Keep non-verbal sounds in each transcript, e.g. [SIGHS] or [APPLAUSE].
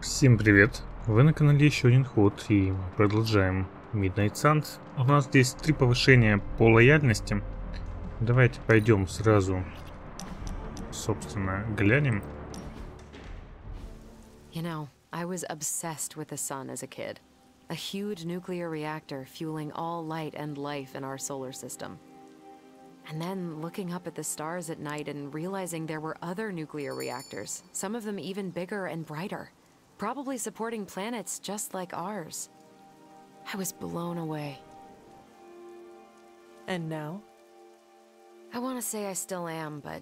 Всем привет! Вы на канале еще один ход и мы продолжаем Midnight Suns. У нас здесь три повышения по лояльности. Давайте пойдем сразу, собственно, глянем. You know, I was obsessed with the sun as a kid. A huge nuclear reactor fueling all light and life in our solar system. And then looking up at the stars at night and realizing there were other nuclear reactors, some of them even bigger and brighter, probably supporting planets just like ours. I was blown away. And now? I want to say I still am, but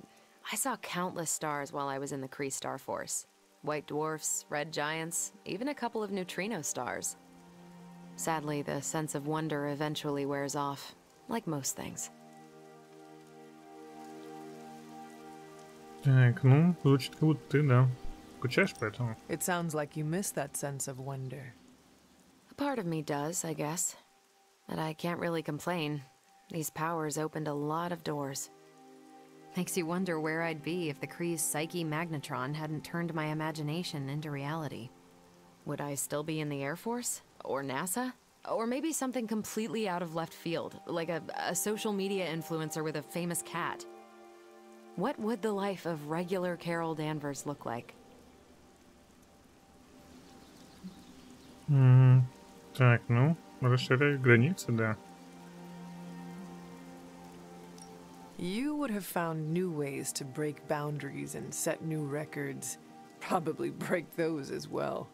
I saw countless stars while I was in the Kree Star Force. White dwarfs, red giants, even a couple of neutrino stars. Sadly, the sense of wonder eventually wears off, like most things. Так, ну, звучит как будто ты, да, It sounds like you miss that sense of wonder. A part of me does, I guess. But I can't really complain. These powers opened a lot of doors. Makes you wonder where I'd be if the Kree's Psyche Magnetron hadn't turned my imagination into reality. Would I still be in the Air Force? Or NASA? Or maybe something completely out of left field, like a, a social media influencer with a famous cat. What would the life of regular Carol Danvers look like? М, Так, ну, расширяешь границы, да. You would have found new ways to break boundaries and set new records. Probably break those as well.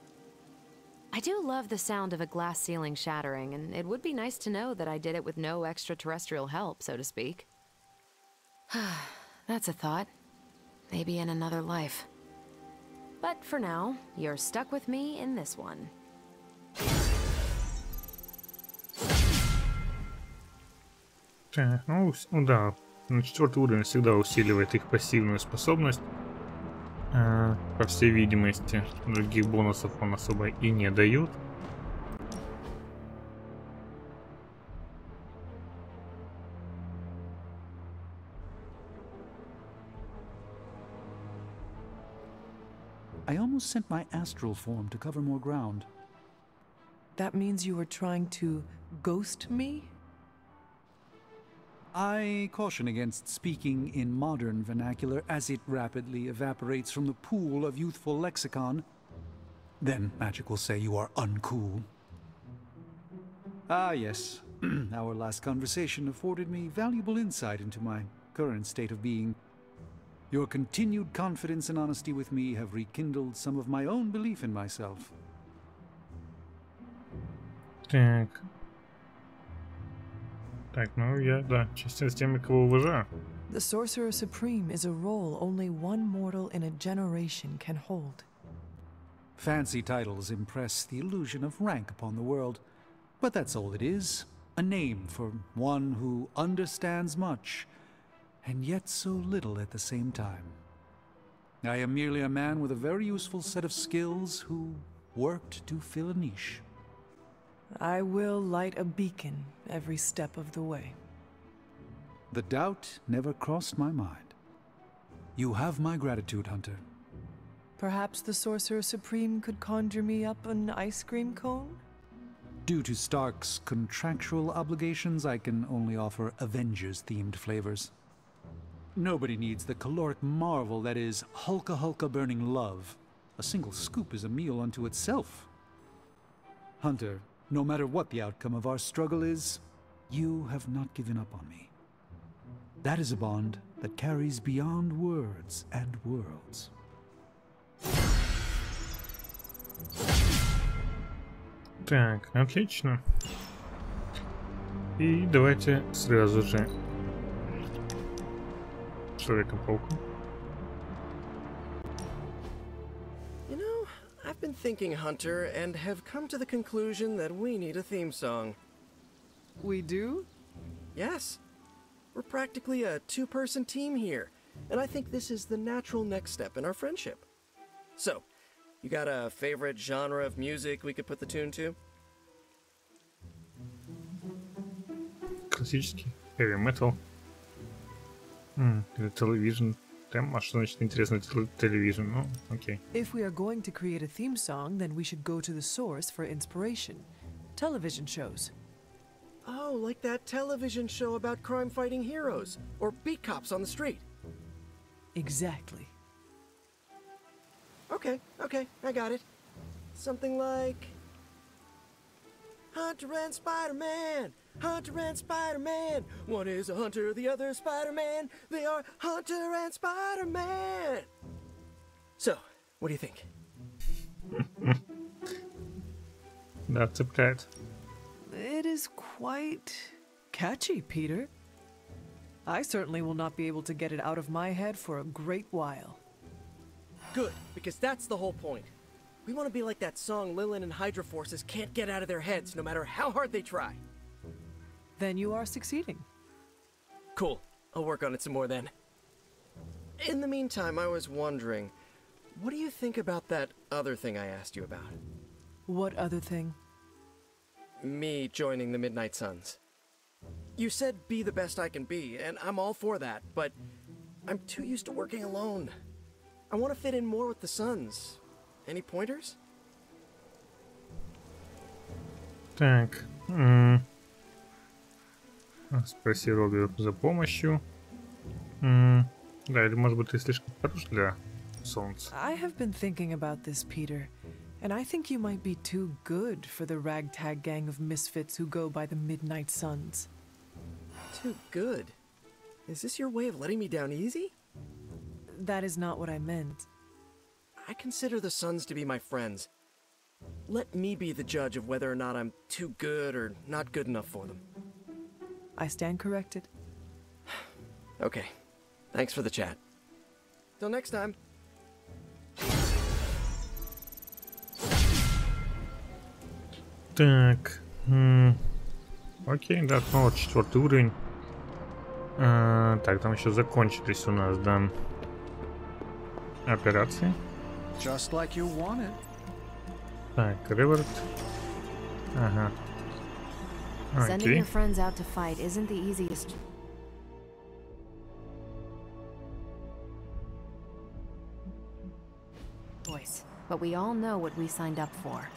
I do love the sound of a glass ceiling shattering, and it would be nice to know that I did it with no extraterrestrial help, so to speak. [SIGHS] That's a thought. Maybe in another life. But for now, you're stuck with me in this one. Так, ну, ну да, на четвертый уровень всегда усиливает их пассивную способность. А, по всей видимости, других бонусов он особо и не дает. I almost sent my astral form to cover more ground. That means you were trying to ghost me? I caution against speaking in modern vernacular as it rapidly evaporates from the pool of youthful lexicon. Then magic will say you are uncool. Ah, yes. [CLEARS THROAT] Our last conversation afforded me valuable insight into my current state of being. Your continued confidence and honesty with me have rekindled some of my own belief in myself. Так. Так, ну я, да, честен с теми, кого уважаю. The Sorcerer Supreme is a role only one mortal in a generation can hold. Fancy titles impress the illusion of rank upon the world, but that's all it is a name for one who understands much, and yet so little at the same time. I am merely a man with a very useful set of skills who worked to fill a niche. I will light a beacon every step of the way. The doubt never crossed my mind. You have my gratitude, Hunter. Perhaps the Sorcerer Supreme could conjure me up an ice cream cone? Due to Stark's contractual obligations, I can only offer Avengers themed flavors. Nobody needs the caloric marvel that is Hulka Hulka burning love. A single scoop is a meal unto itself. Hunter, no matter what the outcome of our struggle is, you have not given up on me. That is a bond that carries beyond words and worlds. Так, отлично. И давайте сразу же Человека-паука. been thinking, Hunter, and have come to the conclusion that we need a theme song. We do? Yes. We're practically a two person team here, and I think this is the natural next step in our friendship. So, you got a favorite genre of music we could put the tune to? Классический heavy metal. М, или television Тем, а что значит интересно телевизор? Ну, окей. If we are going to create a theme song, then we should go to the source for inspiration. Television shows. Oh, like that television show about crime fighting heroes, or beat cops on the street. Exactly. Okay, okay, I got it. Something like. Hunter and Spider Man! Hunter and Spider-Man. One is a hunter, the other Spider-Man. They are Hunter and Spider-Man. So, what do you think? [LAUGHS] Not a bad. It is quite catchy, Peter. I certainly will not be able to get it out of my head for a great while. Good, because that's the whole point. We want to be like that song Lilin and Hydra Forces can't get out of their heads no matter how hard they try Then you are succeeding. Cool. I'll work on it some more then. In the meantime, I was wondering, what do you think about that other thing I asked you about? What other thing? Me joining the Midnight Suns. You said be the best I can be, and I'm all for that, but I'm too used to working alone. I want to fit in more with the Suns. Any pointers? Так. м. Спроси Робби за помощью. М, Да, или может быть ты слишком хорош для солнца. I have been thinking about this, Peter, and I think you might be too good for the ragtag gang of misfits who go by the Midnight Suns. Too good. Is this your way of letting me down easy? That is not what I meant. I consider the Suns to be my friends. Let me be the judge of whether or not I'm too good or not good enough for them. I stand corrected. Okay. Thanks for the chat. Till next time. Так. Окей, да, снова четвертый уровень. А, так, там еще закончились у нас, да, операции. Just like you wanted. Так, Реверт. Ага. Sending Окей. your friends out to fight isn't the easiest. choice, but we all know what we signed up for.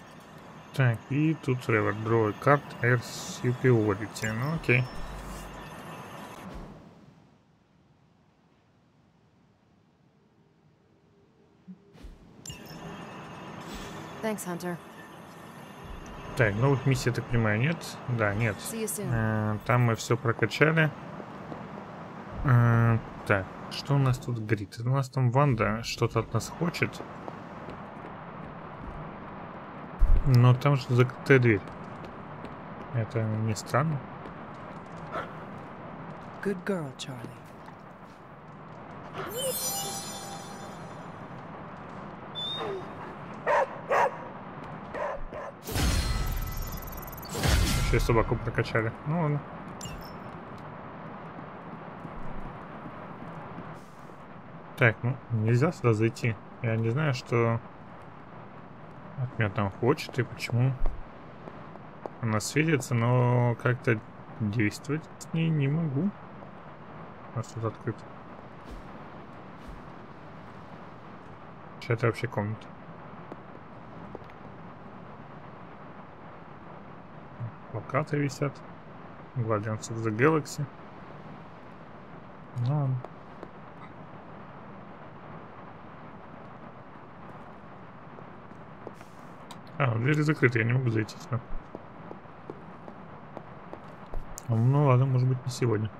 Так, и тут Реверт. Draw a card as you priority. Ну, окей. Thanks, Hunter. Так, новых миссий, я так понимаю, нет? Да, нет. Э, Там мы все прокачали. Э, Так, что у нас тут горит? У нас там Ванда что-то от нас хочет. Но там же закрытая дверь. Это не странно? Good girl, Charlie. Еще собаку прокачали. Ну ладно. Так, ну нельзя сюда зайти. Я не знаю, что от меня там хочет и почему она светится, но как-то действовать с ней не могу. У нас тут открыто. Что это вообще комната? Плакаты висят. Guardians of the Galaxy. Ну. А, двери закрыты, я не могу зайти сюда. Ну ладно, может быть не сегодня.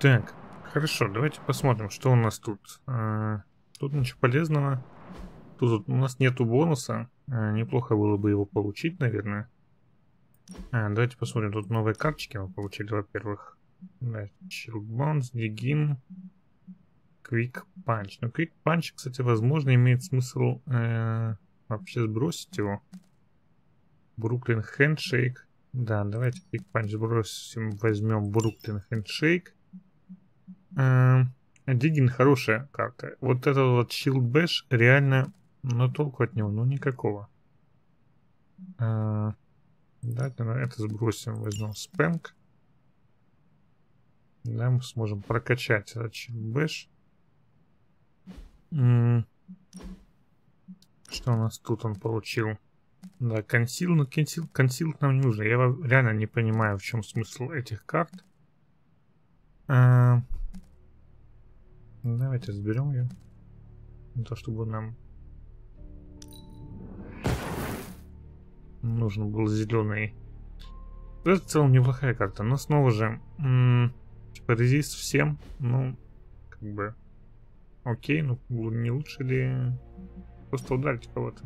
Так, хорошо, давайте посмотрим, что у нас тут. А, Тут ничего полезного. Тут у нас нету бонуса. А, Неплохо было бы его получить, наверное. А, давайте посмотрим, тут новые карточки мы получили, во-первых. Bones, Digin, Quick Punch. Но Quick Punch, кстати, возможно, имеет смысл э, вообще сбросить его. Бруклин Handshake. Да, давайте Quick Punch сбросим, возьмем Бруклин Handshake. Э, Дигин хорошая карта. Вот этот вот Shield Bash реально, но толку от него, ну никакого. Э, Давайте на это сбросим, возьмем спэнк. Да, мы сможем прокачать этот Bash. М, Что у нас тут он получил? Да, консил, но консил, консил нам не нужно. Я реально не понимаю, в чем смысл этих карт. А, Давайте разберем ее. То чтобы нам нужен был зеленый. Это в целом неплохая карта, но снова же, типа резист всем, ну, как бы, окей, ну не лучше ли просто ударить кого-то.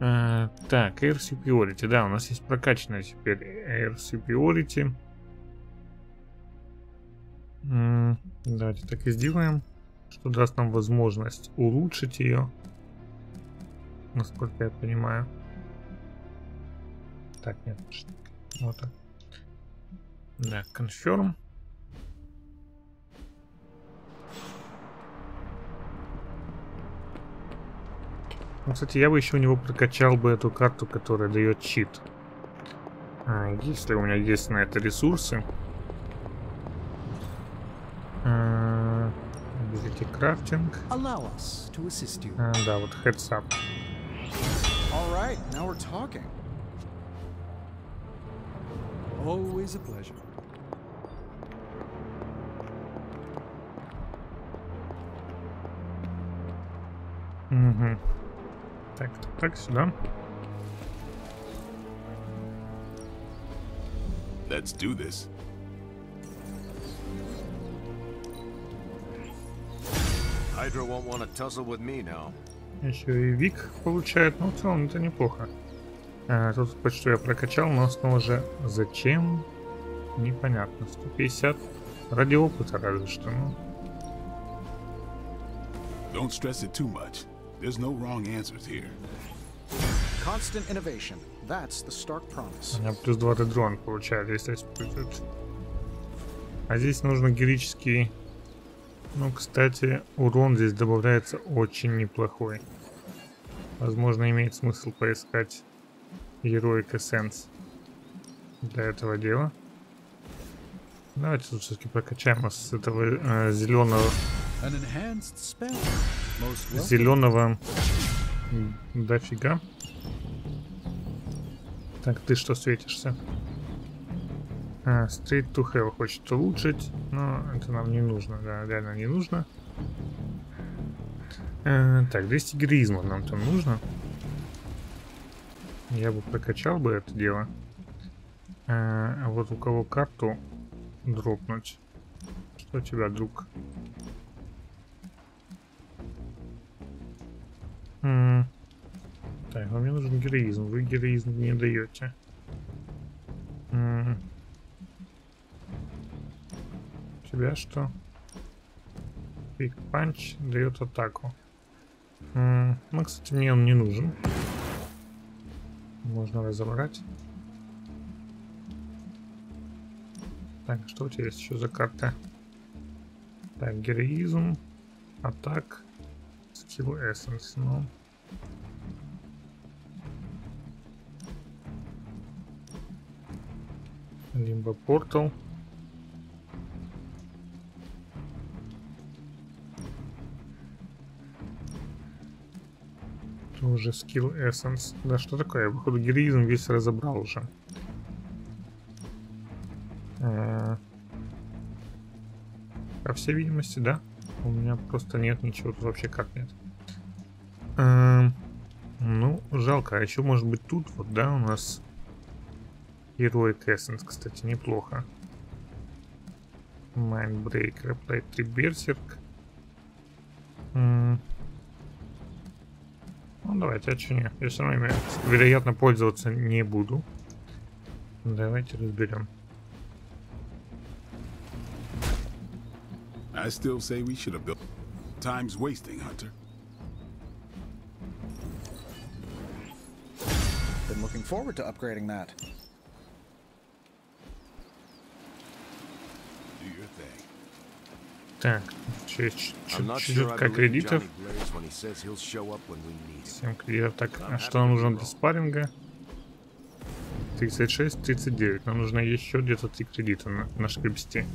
А, так, Air Superiority, да, у нас есть прокачанная теперь Air Superiority. Давайте так и сделаем, что даст нам возможность улучшить ее, насколько я понимаю. Так, нет, вот так. Да, confirm. Ну, кстати, я бы еще у него прокачал бы эту карту, которая дает чит. А, если у меня есть на это ресурсы. А, Ability крафтинг. Allow us to assist you. А, да, вот heads up. All right, now we're talking. Always a pleasure. Угу. Так, так, так, сюда. Let's do this. Hydra won't want to tussle with me now. Еще и Вик получает, но в целом это неплохо. А, тут почту я прокачал, но снова же зачем? Непонятно. 150 ради опыта разве что. Ну, Don't stress it too much. There's no wrong answers here. Constant innovation. That's the Stark promise. у меня плюс 2 дрон получает, если используют. А здесь нужно героический... Ну, кстати, урон здесь добавляется очень неплохой. Возможно, имеет смысл поискать Heroic Essence для этого дела. Давайте тут все-таки прокачаем с этого зеленого. Most welcome. зеленого дофига. Так, ты что светишься? А, Straight to Hell хочет улучшить, но это нам не нужно, да, реально не нужно. Э, так, 200 героизма нам там нужно. Я бы прокачал бы это дело. Э, а вот у кого карту дропнуть? Что у тебя, друг? М. Так, но мне нужен героизм. Вы героизм не даете. У тебя что? Пик панч дает атаку. Ну, кстати, мне он не нужен. Можно разобрать. Так, что у тебя есть еще за карта? Так, героизм, атак, скилл эссенс, ну. Лимбо портал. Это уже скилл эссенс. Да что такое? Я, походу, героизм весь разобрал уже. Э, По всей видимости, да. У меня просто нет ничего, тут вообще как нет. Эм, Ну, жалко. А еще, может быть, тут вот, да, у нас Heroic Essence, кстати, неплохо. Mindbreaker, Play 3 Berserk. Ну, давайте, а что нет? Я все равно ими, вероятно, пользоваться не буду. Давайте разберем. I still say we should have built. Time's wasting, Hunter. Been looking forward to upgrading that. Do your thing. Так, чуть-чуть believe кредитов. Johnny Blaze when he says he'll show up when we need him. 7 кредитов. Так, а что нам нужно для спарринга? 36, 39. Нам нужно еще где-то 3 кредита на, нашкребсти.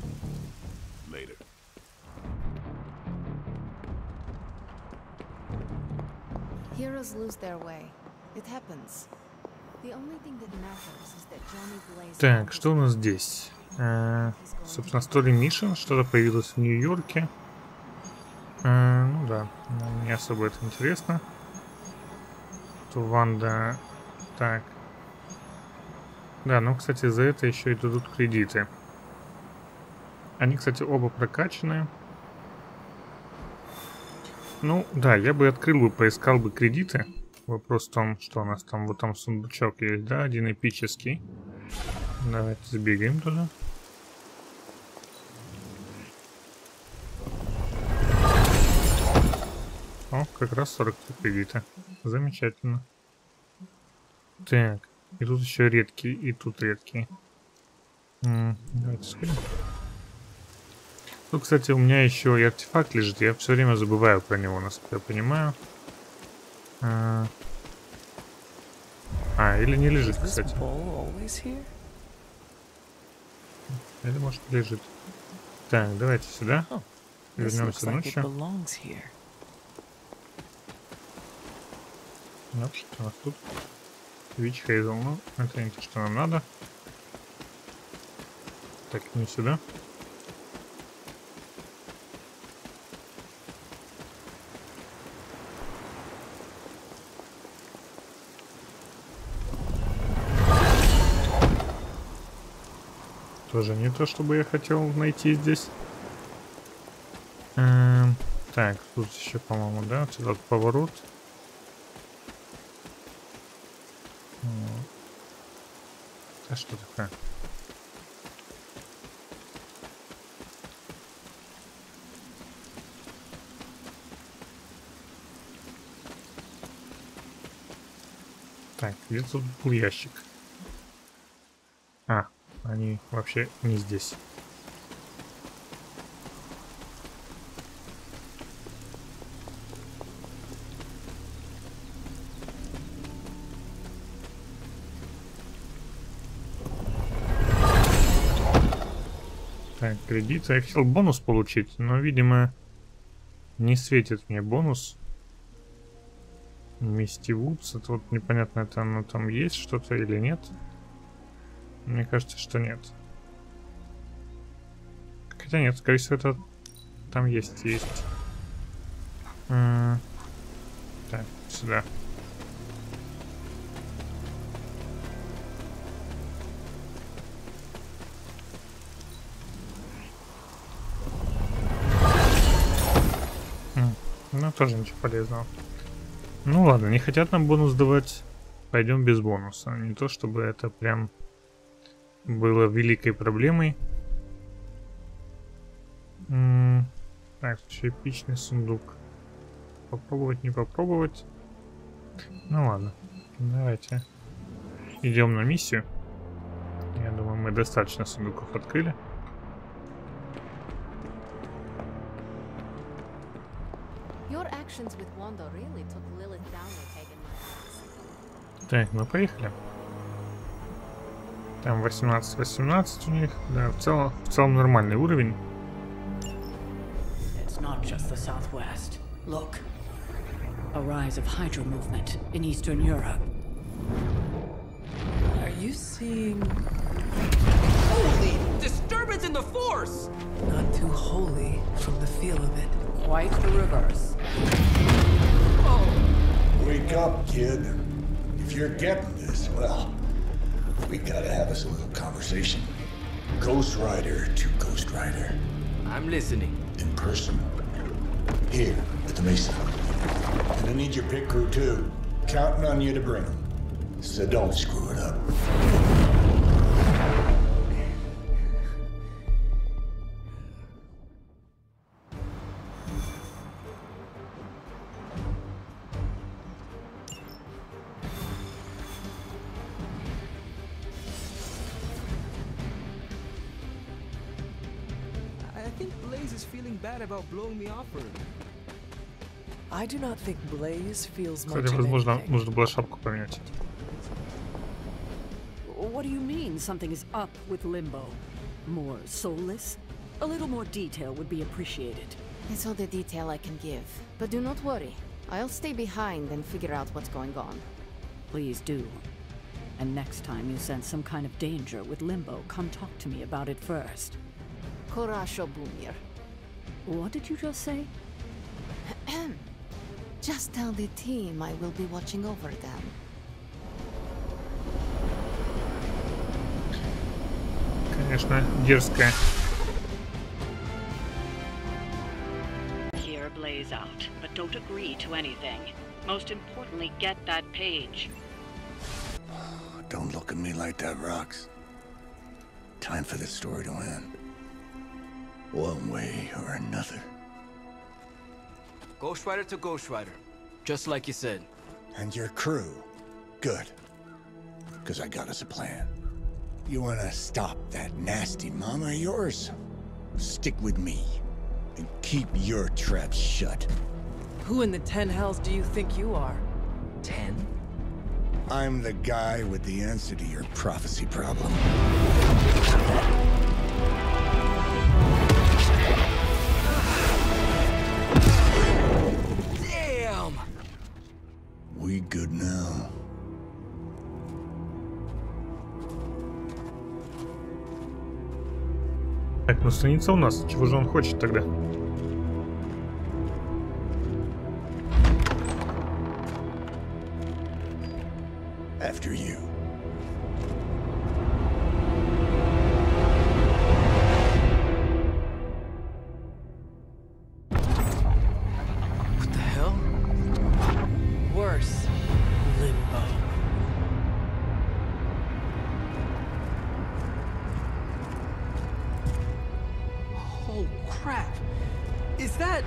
Later. Heroes lose their way. It happens. The only thing that matters is that Johnny Blaze Так, что у нас здесь? Э, собственно, Story Mission, что-то появилось в Нью-Йорке. Э, ну да, но не особо это интересно. Тут Ванда... Так. Да, ну, кстати, за это еще и дадут кредиты. Они, кстати, оба прокачанные. Ну, да, я бы открыл бы, поискал бы кредиты. Вопрос в том, что у нас там, вот там сундучок есть, да, один эпический. Давайте сбегаем туда. О, как раз 43 кредита. Замечательно. Так, и тут еще редкие, и тут редкие. М, давайте сходим. Тут, кстати, у меня еще и артефакт лежит. Я все время забываю про него, насколько я понимаю. А, а, или не лежит, кстати. Или может лежит. Так, давайте сюда. Вернемся ночью. Ну, что у нас тут? Вич Хейзл, ну, это не то, что нам надо. Так, не сюда. Тоже не то, чтобы я хотел найти здесь. Эм, так, тут еще, по-моему, да, вот этот поворот. А что такое? Так, где тут был ящик? Они вообще не здесь. Так, кредит. Я хотел бонус получить, но, видимо, не светит мне бонус. Мисти Вудс. Это вот непонятно, это оно там есть что-то или нет. Мне кажется, что нет. Хотя нет, скорее всего, это там есть, есть. Так, сюда. Ну, тоже ничего полезного. Ну ладно, не хотят нам бонус давать. Пойдем без бонуса. Не то чтобы это прям было великой проблемой. М, Так, еще эпичный сундук. Попробовать, не попробовать. Ну ладно, давайте. Идем на миссию. Я думаю, мы достаточно сундуков открыли. Your actions with Там 18-18 у них. Да, в целом, в целом нормальный уровень. It's not just the Southwest. Look. A rise of Hydra movement in Eastern Europe. Are you seeing Holy disturbance in the force! not too holy from the feel of it? Quite the reverse. Wake up, kid. If you're getting this, well, we gotta have us a little conversation. Ghost Rider to Ghost Rider. I'm listening. In person. Here, at the Mesa. And I need your pit crew too. Counting on you to bring them. So don't screw it up. about blowing me off early. I do not think Blaze feels much Кстати, of возможно, anything. нужно было шапку поменять. What do you mean something is up with Limbo? More soulless? A little more detail would be appreciated. It's all the detail I can give. But do not worry. I'll stay behind and figure out what's going on. Please do. And next time you sense some kind of danger with Limbo, come talk to me about it first. Korasho Bumir. What did you just say? [CLEARS THROAT] Just tell the team I will be watching over them. Конечно, дерзкая. Here blaze out, but don't agree to anything. Most importantly, get that page. [SIGHS] Don't look at me like that, Rox. Time for this story to end. One way or another. Ghost Rider to Ghost Rider. Just like you said. And your crew. Good. Because I got us a plan. You want to stop that nasty mama of yours? Stick with me. And keep your traps shut. Who in the ten hells do you think you are? Ten? I'm the guy with the answer to your prophecy problem. We good now. Так, ну страница у нас. Чего же он хочет тогда? After you. Crap! Is that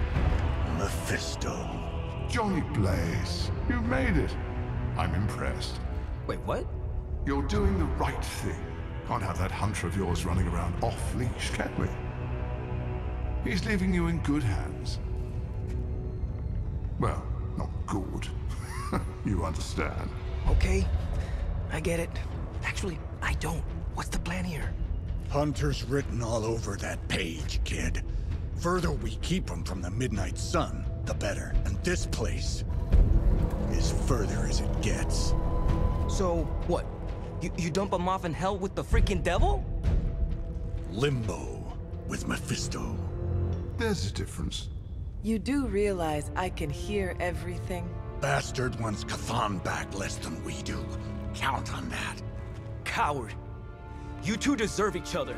Mephisto. Johnny Blaze, you made it. I'm impressed. Wait, what? You're doing the right thing. Can't have that hunter of yours running around off leash, can we? He's leaving you in good hands. Well, not good. [LAUGHS] you understand. Okay, I get it. Actually, I don't. What's the plan here? Hunter's written all over that page, kid. Further we keep him from the midnight sun, the better. And this place is further as it gets. So, what? You, you dump him off in hell with the freaking devil? Limbo with Mephisto. There's a difference. You do realize I can hear everything? Bastard wants Cathan back less than we do. Count on that. Coward. You two deserve each other.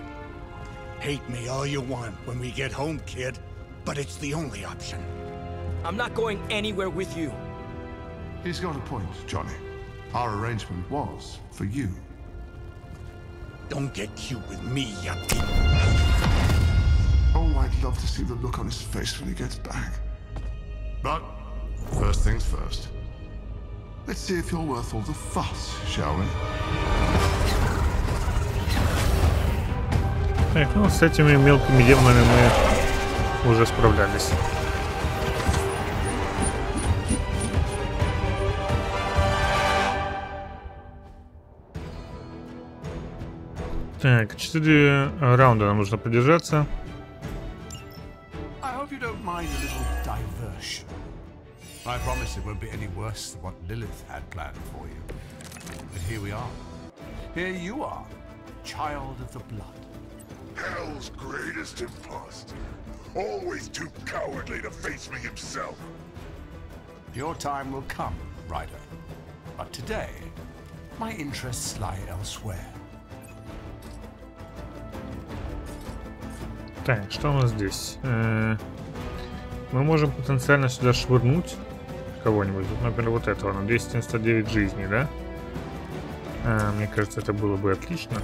Hate me all you want when we get home, kid. But it's the only option. I'm not going anywhere with you. He's got a point, Johnny. Our arrangement was for you. Don't get cute with me, you peep. Oh, I'd love to see the look on his face when he gets back. But first things first. Let's see if you're worth all the fuss, shall we? Так, ну с этими мелкими демонами мы уже справлялись. Так, 4 раунда нам нужно продержаться. I promise it won't be any worse than what Lilith had planned for you. But here we are. Here you are, child of the blood. Hell's greatest imposter. Always too cowardly to face me himself. Your time will come, Ryder. But today, my interests lie elsewhere. Так, что у нас здесь? Э, Мы можем потенциально сюда швырнуть кого-нибудь. Вот, Например, вот этого на 299 жизней, да? А, Мне кажется, это было бы отлично.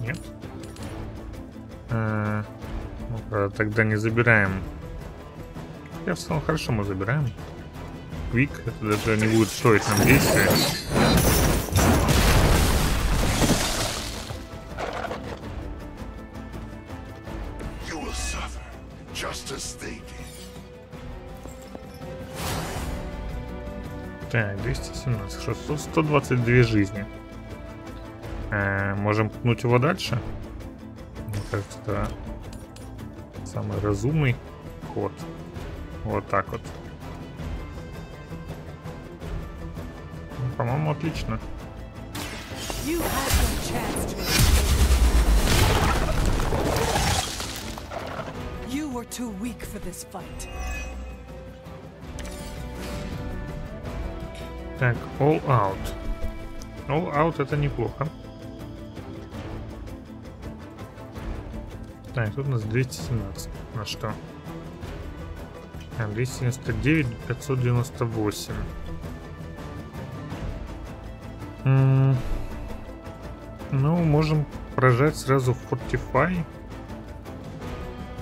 Нет? А, ну, тогда не забираем. Я в целом хорошо мы забираем. Квик, это даже не будет стоить нам действия. Так, 217, хорошо, 100 122 жизни. Э, можем пнуть его дальше? Кажется, это самый разумный ход. Вот так вот. По-моему, отлично. You had your chance to You were too weak for this fight. Так, all out. All out это неплохо. Так, тут у нас 217. На что? А, 299, 598. М -м ну, можем прожать сразу Fortify.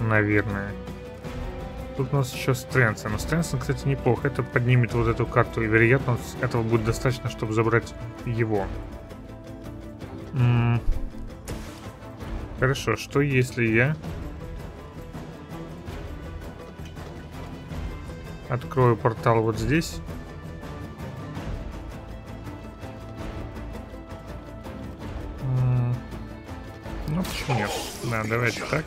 Наверное. Тут у нас еще Стрэнсон. Но Стрэнсон, кстати, неплохо. Это поднимет вот эту карту. И, вероятно, этого будет достаточно, чтобы забрать его. -м Хорошо, что если я... Открою портал вот здесь. Ну, почему нет? Да, давайте так.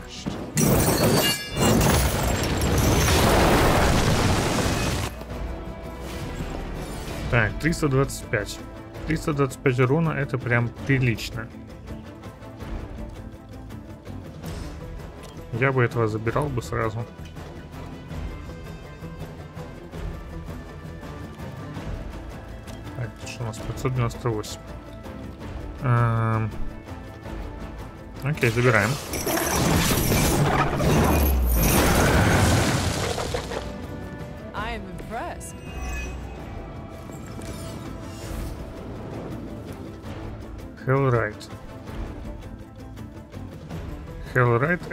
Так, 325. 325 урона это прям прилично. Я бы этого забирал бы сразу. Так, что у нас 598. Эм... Окей, забираем.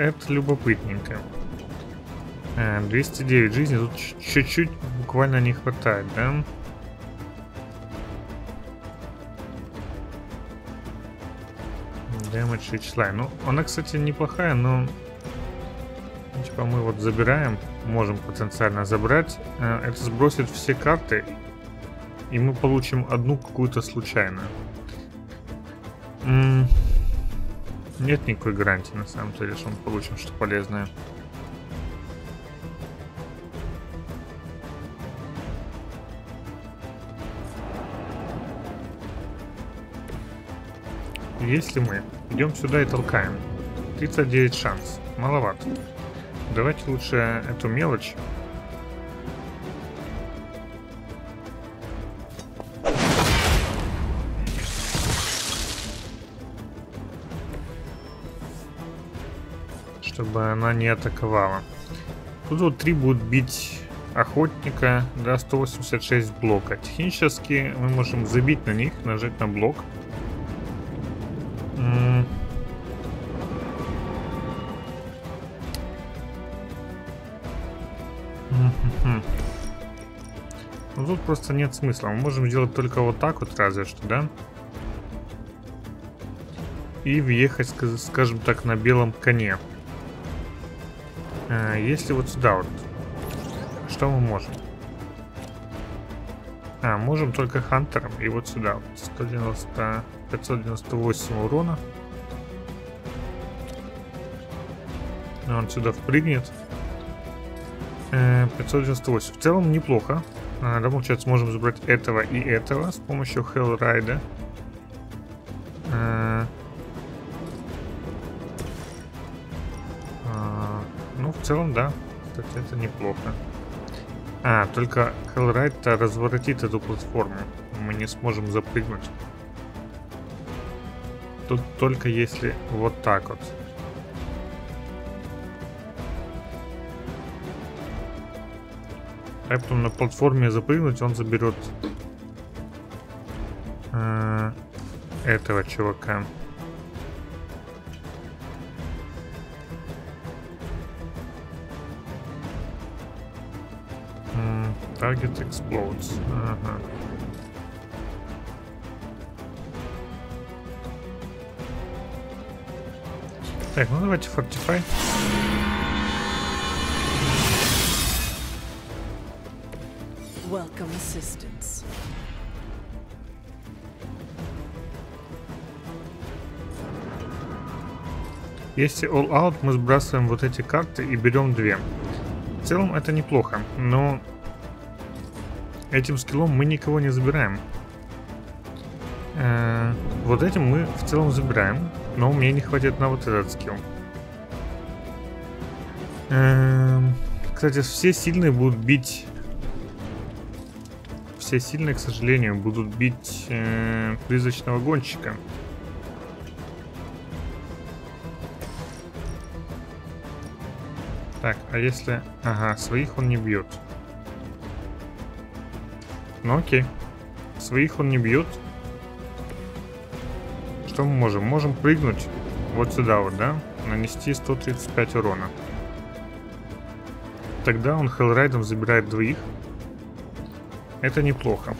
Это любопытненько. А, 209 жизней, тут чуть-чуть буквально не хватает, да? Damage each line. Ну, она, кстати, неплохая, но... Типа мы вот забираем, можем потенциально забрать. А, это сбросит все карты, и мы получим одну какую-то случайную. М нет никакой гарантии, на самом деле, что мы получим что полезное. Если мы идем сюда и толкаем, 39 шанс, маловато. Давайте лучше эту мелочь чтобы она не атаковала. Тут три будут бить охотника, да, 186 блока. Технически мы можем забить на них, нажать на блок. Ну тут просто нет смысла. Мы можем сделать только вот так вот, разве что, да? И въехать, скажем так, на белом коне. А, если вот сюда вот, что мы можем? А, можем только хантером и вот сюда. 190, 598 урона. Он сюда впрыгнет. 598. Э, В целом неплохо. А, да, получается, можем забрать этого и этого с помощью Hellride. В целом, да. Кстати, это неплохо. А, только Hellride разворотит эту платформу. Мы не сможем запрыгнуть. Тут только если вот так вот. А потом на платформе запрыгнуть, он заберет э, этого чувака. Target explodes. Ага. Так, ну давайте Fortify. Welcome assistance. Если all out, мы сбрасываем вот эти карты и берем две. В целом это неплохо, но Этим скиллом мы никого не забираем. Э, вот этим мы в целом забираем, но мне не хватит на вот этот скилл. Э, кстати, все сильные будут бить... Все сильные, к сожалению, будут бить э, призрачного гонщика. Так, а если... Ага, своих он не бьет. Ну окей. Своих он не бьет. Что мы можем? Можем прыгнуть вот сюда вот, да? Нанести 135 урона. Тогда он хеллрайдом забирает двоих. Это неплохо.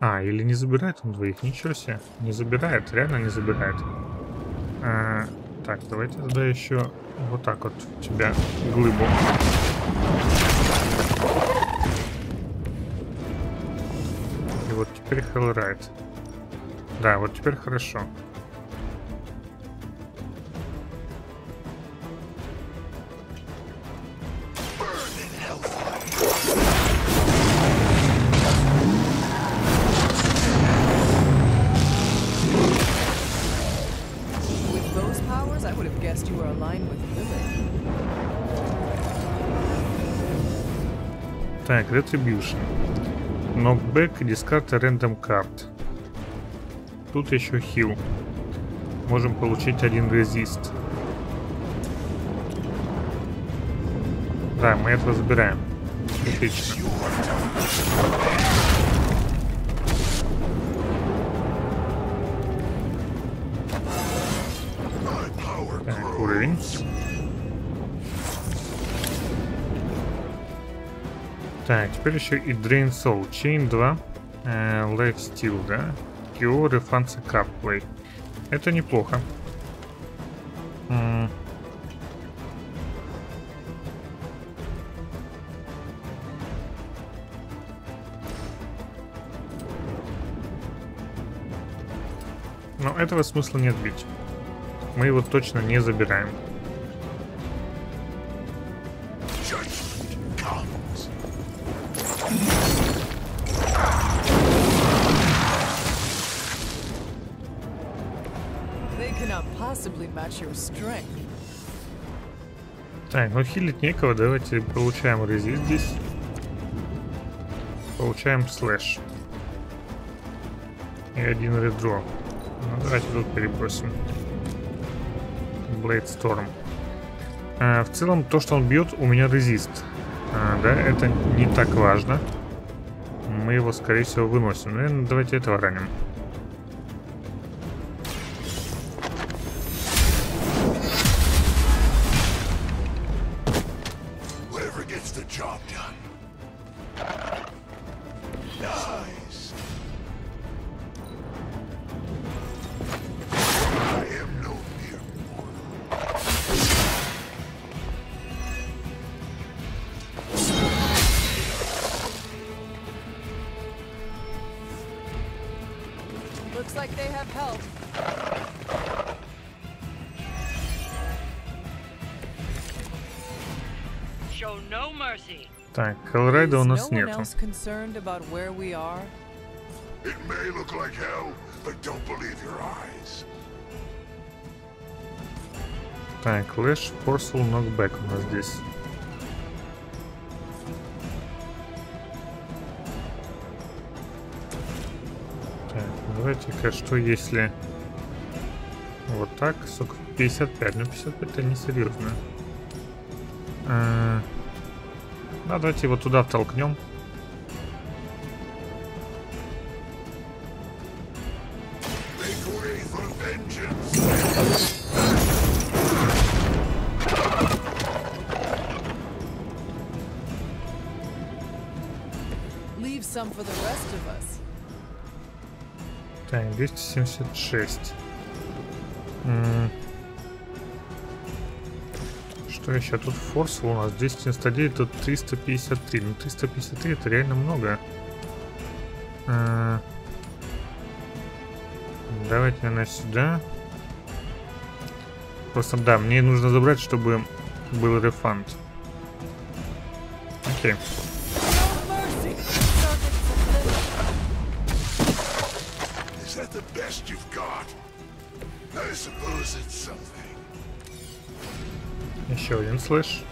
А, или не забирает он двоих? Ничего себе. Не забирает, реально не забирает. А, так, давайте тогда еще вот так вот тебя глыбу. И вот теперь Hellride. Да, вот теперь хорошо. Так, Retribution. Knockback, discard random card. Тут еще хил. Можем получить один резист. Да, мы этого забираем. Отлично. Так, уровень. Так, теперь еще и Drain Soul. Chain 2. Э, Life Steel, да? Kyo Refansa Cupplay. Это неплохо. Но этого смысла нет бить. Мы его точно не забираем. Так, ну хилить некого, давайте получаем резист здесь. Получаем слэш. И один редро. Ну, давайте тут перебросим. Блейд Storm. А, в целом, то, что он бьет, у меня резист. А, да, это не так важно. Мы его, скорее всего, выносим. Наверное, давайте этого раним. Так, Хеллрайда у нас нету. Так, Лэш, Форсул, Нокбэк у нас здесь. Так, давайте-ка, что если... Вот так, сок 55. Ну, 55 это несерьезно. А... Да, давайте его туда толкнем. Так, 276. Что еще? Тут форс у нас 299, тут 353. Ну 353 это реально много. А... Давайте, наверное, сюда. Просто, да, мне нужно забрать, чтобы был рефанд. Еще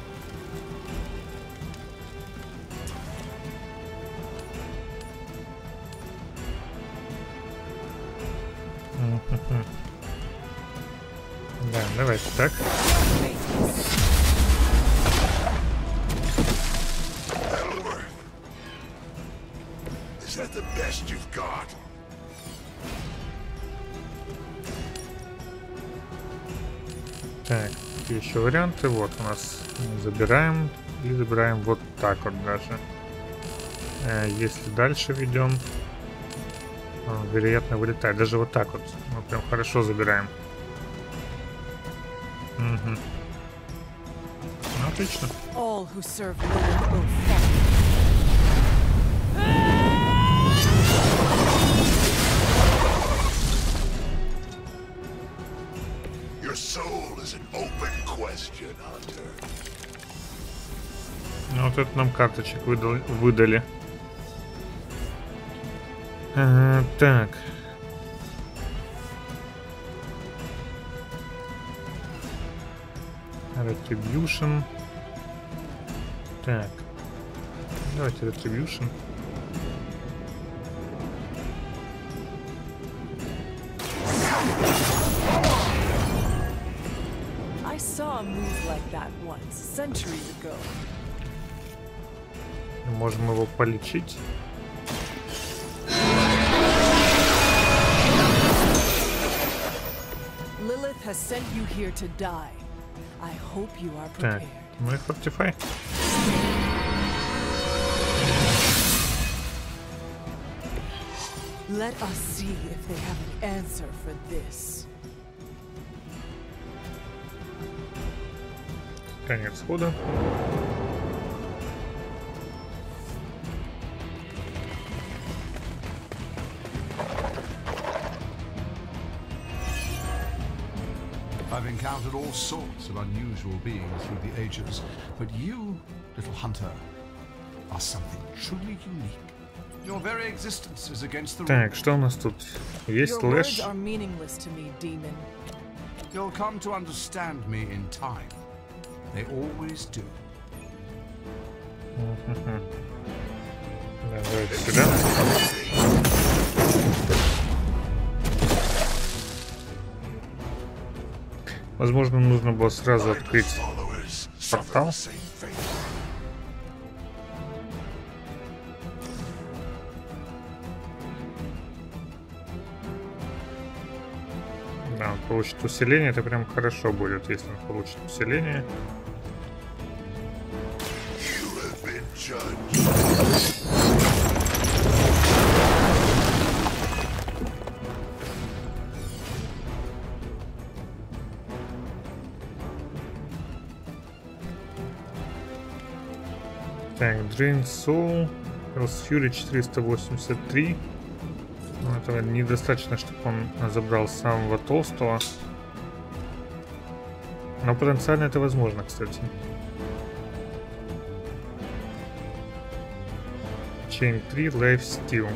варианты? Вот у нас забираем и забираем вот так вот даже. Э, Если дальше ведем, он, вероятно, вылетает. Даже вот так вот. Мы прям хорошо забираем. Мгм. Ну, отлично. Ну, вот это нам карточек выдал- выдали. Э, так. Retribution. Так. Давайте Retribution. I are Так, ну и Fortify. Let us see if they have an answer for this. Конец хода. I've encountered all sorts of unusual beings through the ages, but you, little hunter, are something truly unique. Your very existence is against the Так, что у нас тут? Есть Your words слэш. are meaningless to me, demon. You'll come to understand me in time. They always do. [LAUGHS] Мгм. Да, Давайте сюда. Возможно, нужно было сразу открыть портал. Да, он получит усиление, это прям хорошо будет, если он получит усиление. Drain Soul, Chaos Fury 483. Но этого недостаточно, чтобы он забрал самого толстого. Но потенциально это возможно, кстати. Chain 3, Life Steal.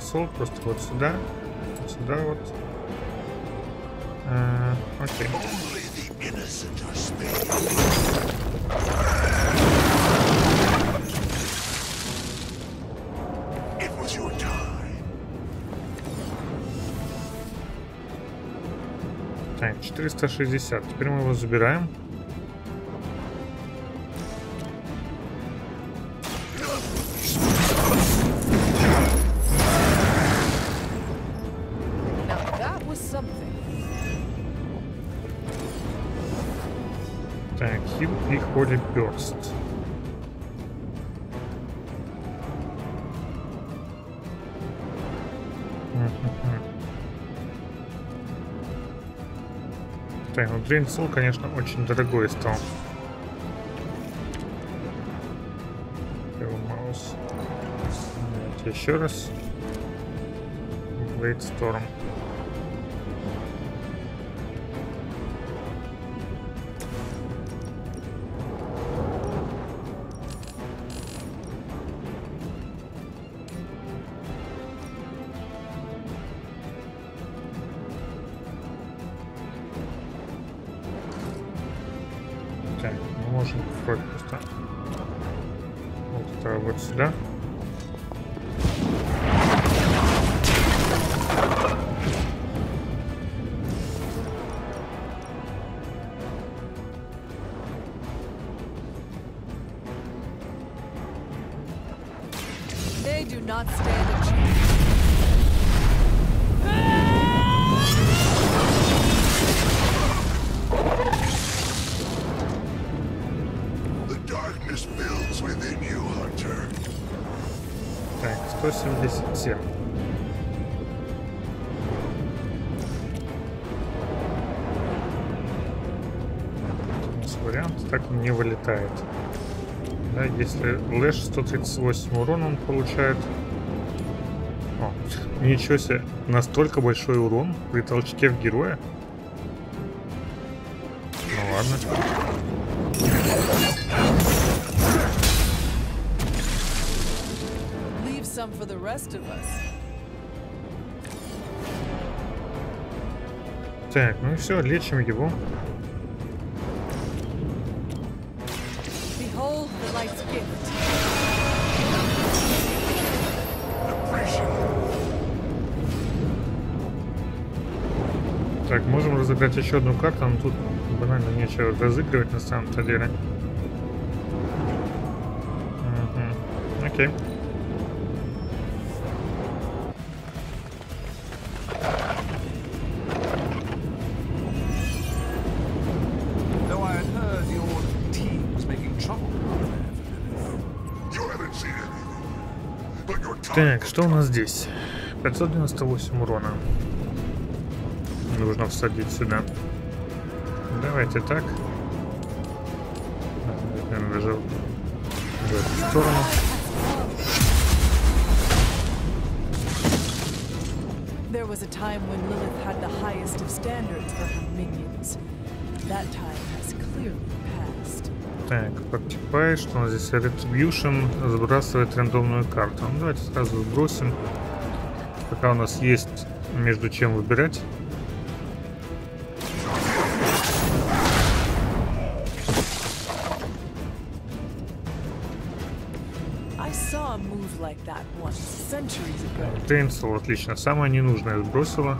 Soul просто вот сюда. Вот сюда вот. А, окей. Так, 460. Теперь мы его забираем. Holy Burst. Так, ну Drain Soul, конечно, очень дорогой стал. Маус. Еще раз. Blade Storm. Можем вроде просто вот это вот сюда. Вылетает. Да, если Лэш 138 урона он получает. О, ничего себе, настолько большой урон при толчке в героя. Ну ладно. Leave some for the rest of us. Так, ну и все, лечим его. Разыграть еще одну карту, но тут банально нечего разыгрывать на самом-то деле. Мгм. Окей. Так, что у нас здесь? 598 урона. Нужно всадить сюда. Давайте так. Наверное, даже в эту сторону. There was a time when Lilith had the highest of standards for her minions. That time has clearly passed. Так, Octipy, что у нас здесь? Retribution сбрасывает рандомную карту. Ну, давайте сразу сбросим. Пока у нас есть между чем выбирать. Тейнсел, отлично. Самое ненужное сбросила.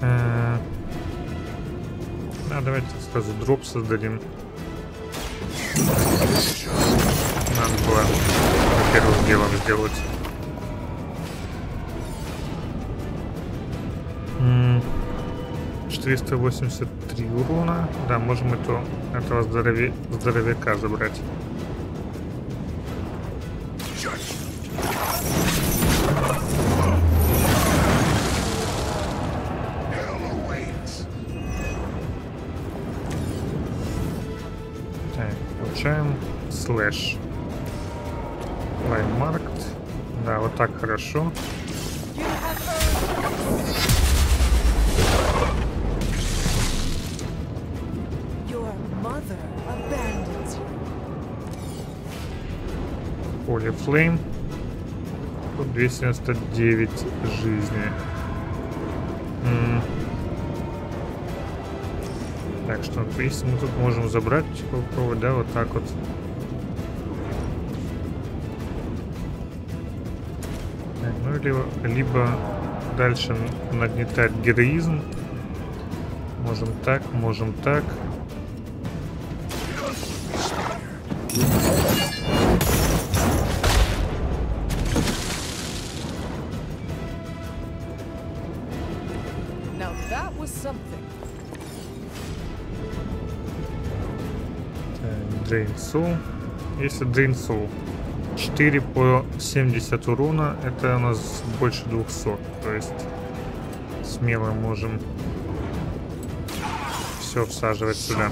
Э, А, давайте сразу дроп создадим. Надо было первым делом сделать. М, 483 урона. Да, можем эту, этого здорове- здоровяка забрать. Хорошо. Поле флейм. Тут 299 жизни. М. Так что, если мы тут можем забрать, типа, попробовать, да, вот так вот. Ну либо, дальше нагнетать героизм. Можем так, можем. Так, Drain Soul. Если Drain Soul. 4 по 70 урона, это у нас больше 200, то есть смело можем все всаживать сюда.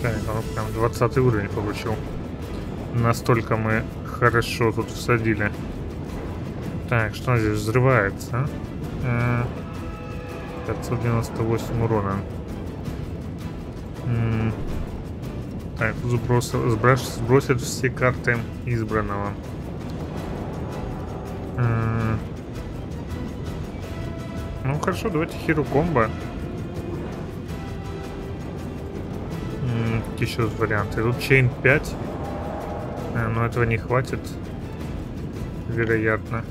Так, он прям 20 уровень получил. Настолько мы хорошо тут всадили. Так, что здесь взрывается? А? 598 урона. М -м так, сброс, сброс, сбросят все карты избранного. А ну хорошо, давайте хиру комбо. Какие еще варианты? Тут чейн 5. А, но этого не хватит. Вероятно.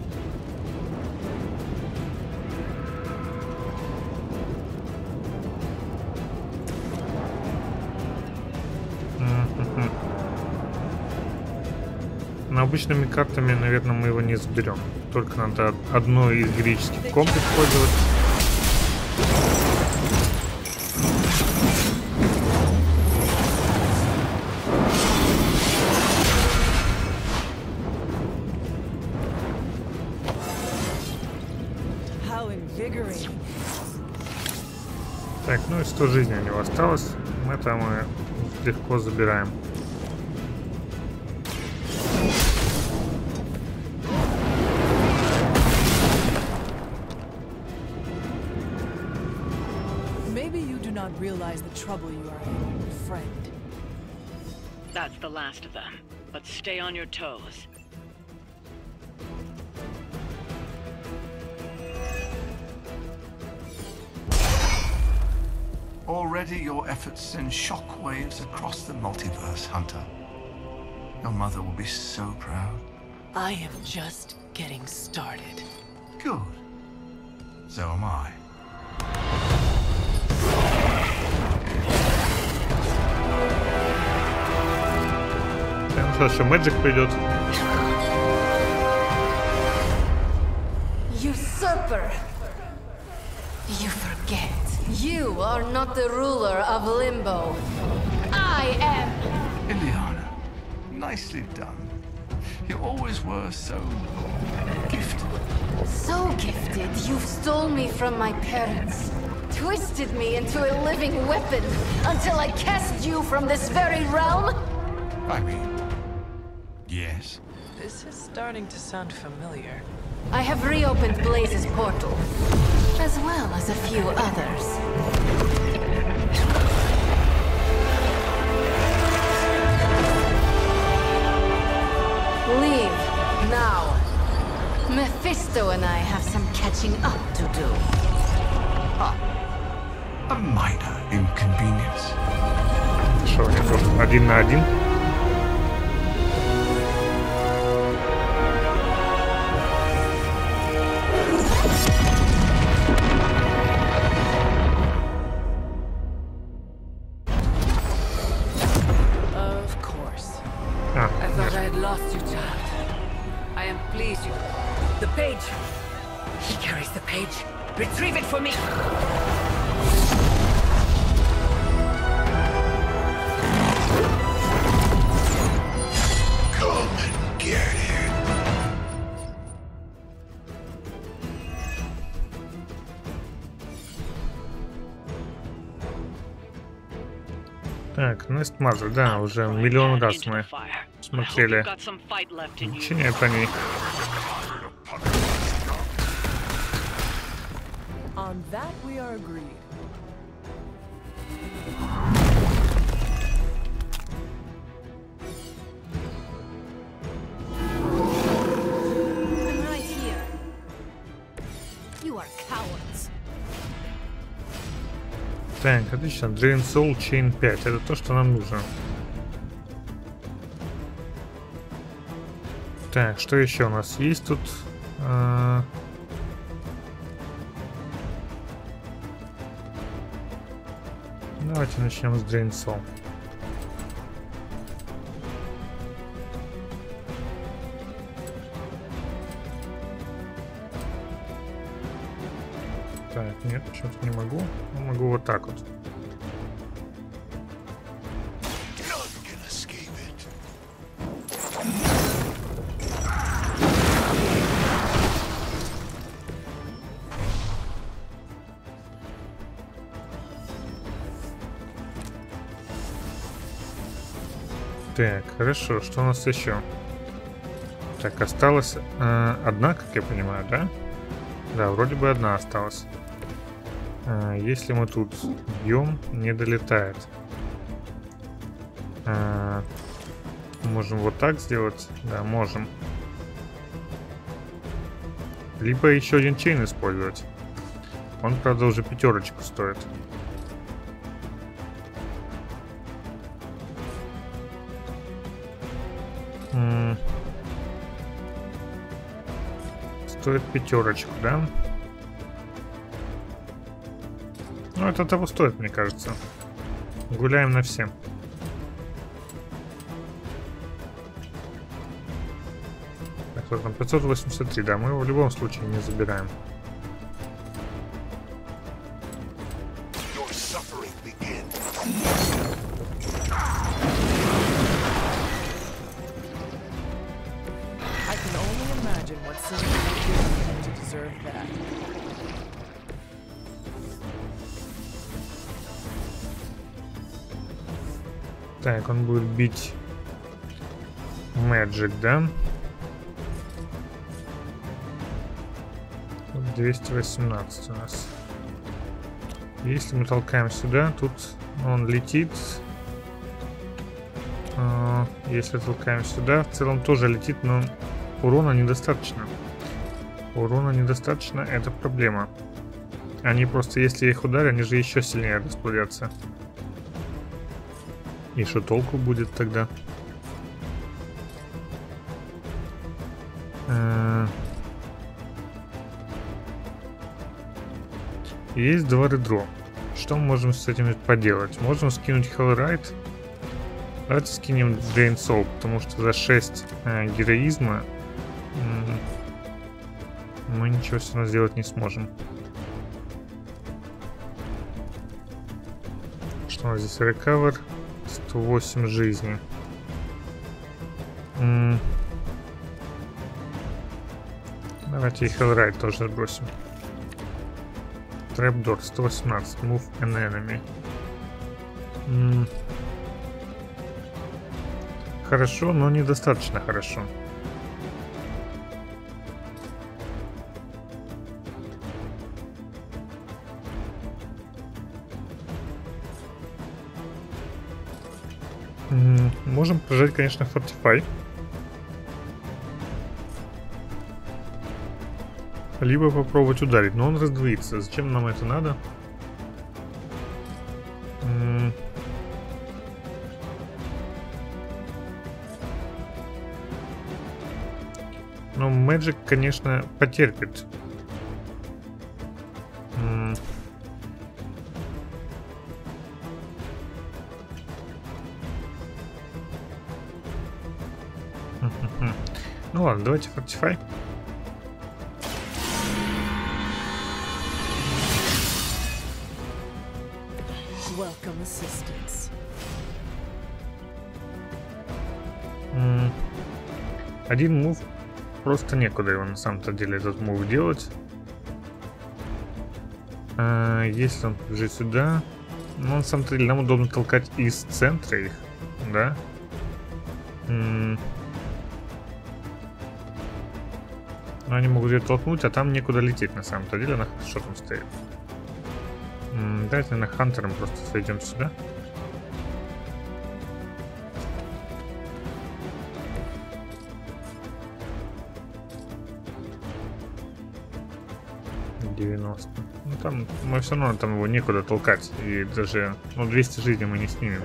Обычными картами, наверное, мы его не заберем. Только надо одно из героических комп использовать. Так, ну и 100 жизней у него осталось. Мы мы легко забираем. Realize the trouble you are in, friend. That's the last of them. But stay on your toes. Already your efforts send shockwaves across the multiverse, Hunter. Your mother will be so proud. I am just getting started. Good. So am I. Что, еще Мэджик придет? Usurper! You forget. You are not the ruler of Limbo. I am! Ileana, nicely done. You always were so... gifted. So gifted, you've stole me from my parents. Twisted me into a living weapon until I cast you from this very realm? I mean, Yes? This is starting to sound familiar. I have reopened Blaze's portal, as well as a few others. Leave, now. Mephisto and I have some catching up to do. Ah, a minor inconvenience. Что, они один на один? Маза, да, уже миллион раз мы смотрели учение по ней. On that we are agreed. Так, отлично. Drain Soul Chain 5. Это то, что нам нужно. Так, что еще у нас есть тут? А... Давайте начнем с Drain Soul. Что-то не могу. Ну, могу вот так вот. Так, хорошо, что у нас еще? Так, осталась э, одна, как я понимаю, да? Да, вроде бы одна осталась. Э, если мы тут бьем, не долетает. Э, можем вот так сделать? Да, можем. Либо еще один чейн использовать. Он, правда, уже пятерочку стоит. стоит пятерочку, да? Ну, это того стоит, мне кажется. Гуляем на все. Так, вот там 583, да, мы его в любом случае не забираем. Так, он будет бить Magic, да? 218 у нас. Если мы толкаем сюда, тут он летит. А, если толкаем сюда, в целом тоже летит, но урона недостаточно. Урона недостаточно, это проблема. Они просто, если их ударят, они же еще сильнее расплодятся. И что толку будет тогда? Э, есть два редро. Что мы можем с этим поделать? Можем скинуть Hellride. Давайте скинем Drain Soul, потому что за 6 э, героизма э, мы ничего все равно сделать не сможем. Что у нас здесь? Recover. 108 жизни. Давайте и Hellride тоже бросим. Trapdoor 118. Move an enemy. Хорошо, но недостаточно хорошо. Можем прожать, конечно, Fortify. Либо попробовать ударить, но он раздвоится. Зачем нам это надо? Ну, Magic, конечно, потерпит ладно, давайте Fortify. Welcome assistance. Один мув просто некуда его на самом-то деле этот мув делать. А, если он побежит сюда, ну, на самом деле нам удобно толкать из центра их, да? М Но они могут ее толкнуть, а там некуда лететь на самом-то деле. Она хорошо там стоит. М -м, давайте на Хантером просто сойдем сюда. Девяносто. Ну там мы все равно там его некуда толкать. И даже ну 200 жизней мы не снимем.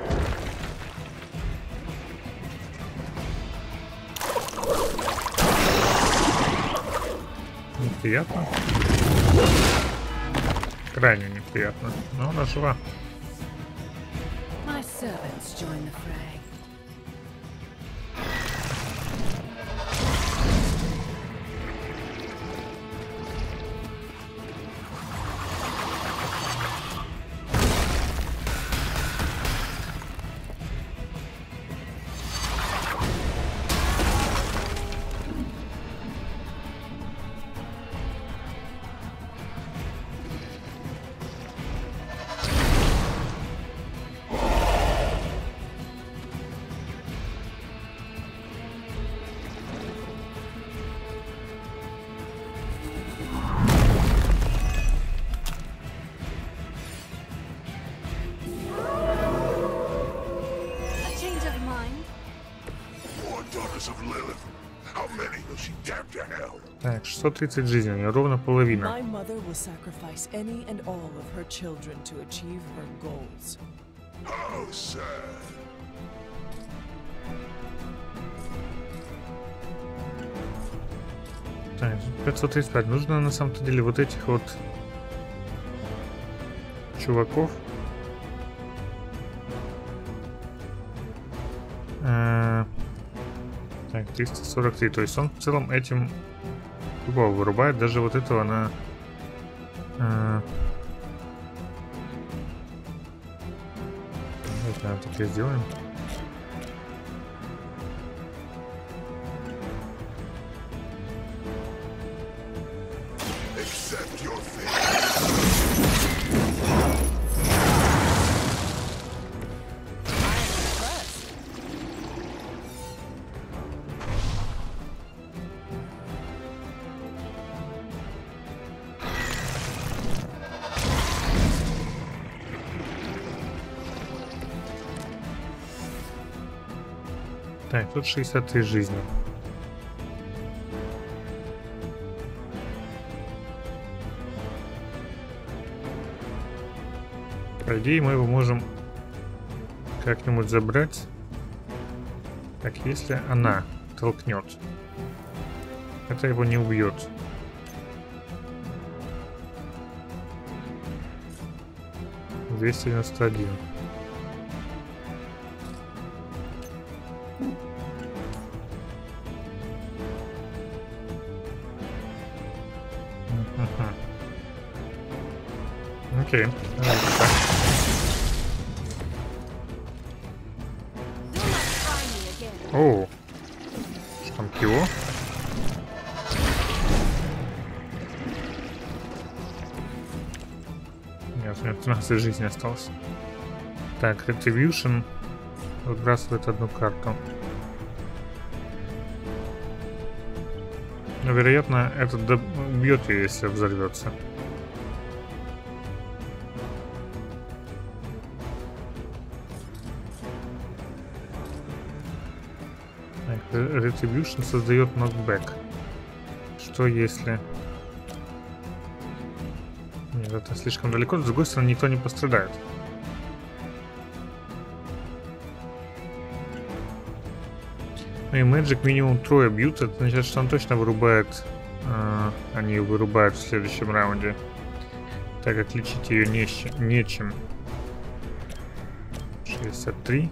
Неприятно. Крайне неприятно. Но она жива. 130 жизней, ровно половина. Так, 535. Нужно на самом-то деле вот этих вот чуваков. Э -э так, 343. То есть он в целом этим любого вырубает. Даже вот этого на... А, давайте, наверное, так и сделаем. 560 тысяч жизней. По идее, мы его можем как-нибудь забрать. Так, если она толкнет, это его не убьет. Двести девяносто один. Окей. Оу. Что там кило? Нет, у меня 13 жизней осталось. Так, Retribution выбрасывает одну карту. Но, вероятно, это добьет ее, если взорвется. Retribution создает нокбэк. Что если... Нет, это слишком далеко. С другой стороны, никто не пострадает. Ну и Magic минимум трое бьют. Это значит, что он точно вырубает... а, они вырубают в следующем раунде. Так как лечить ее нечем. нечем. 63.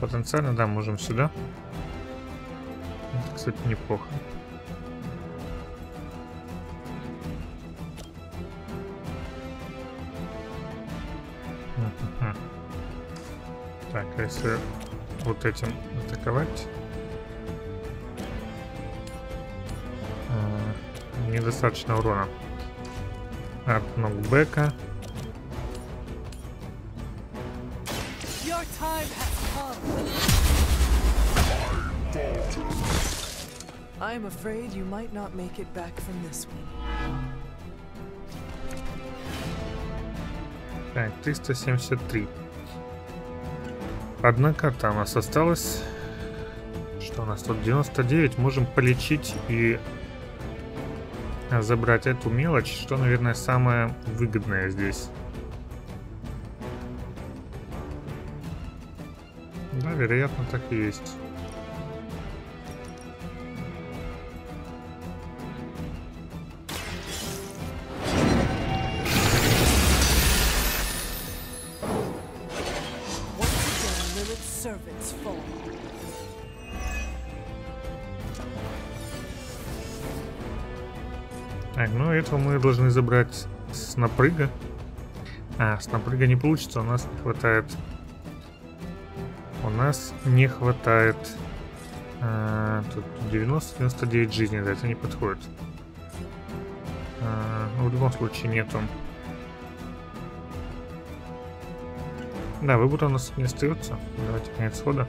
Потенциально, да, можем сюда. Это, неплохо. Так, а если вот этим атаковать? А, Недостаточно урона. От нокбека. I'm afraid you might not make it back from this one. Так, 373. Одна карта у нас осталась. Что у нас тут? 99. Можем полечить и забрать эту мелочь, что, наверное, самое выгодное здесь. Да, вероятно, так и есть. Этого мы должны забрать с напрыга. А, с напрыга не получится, у нас не хватает... У нас не хватает... а, тут 90-99 жизней, да, это не подходит. А, ну, в любом случае нету. Да, выбора у нас не остается. Давайте конец хода.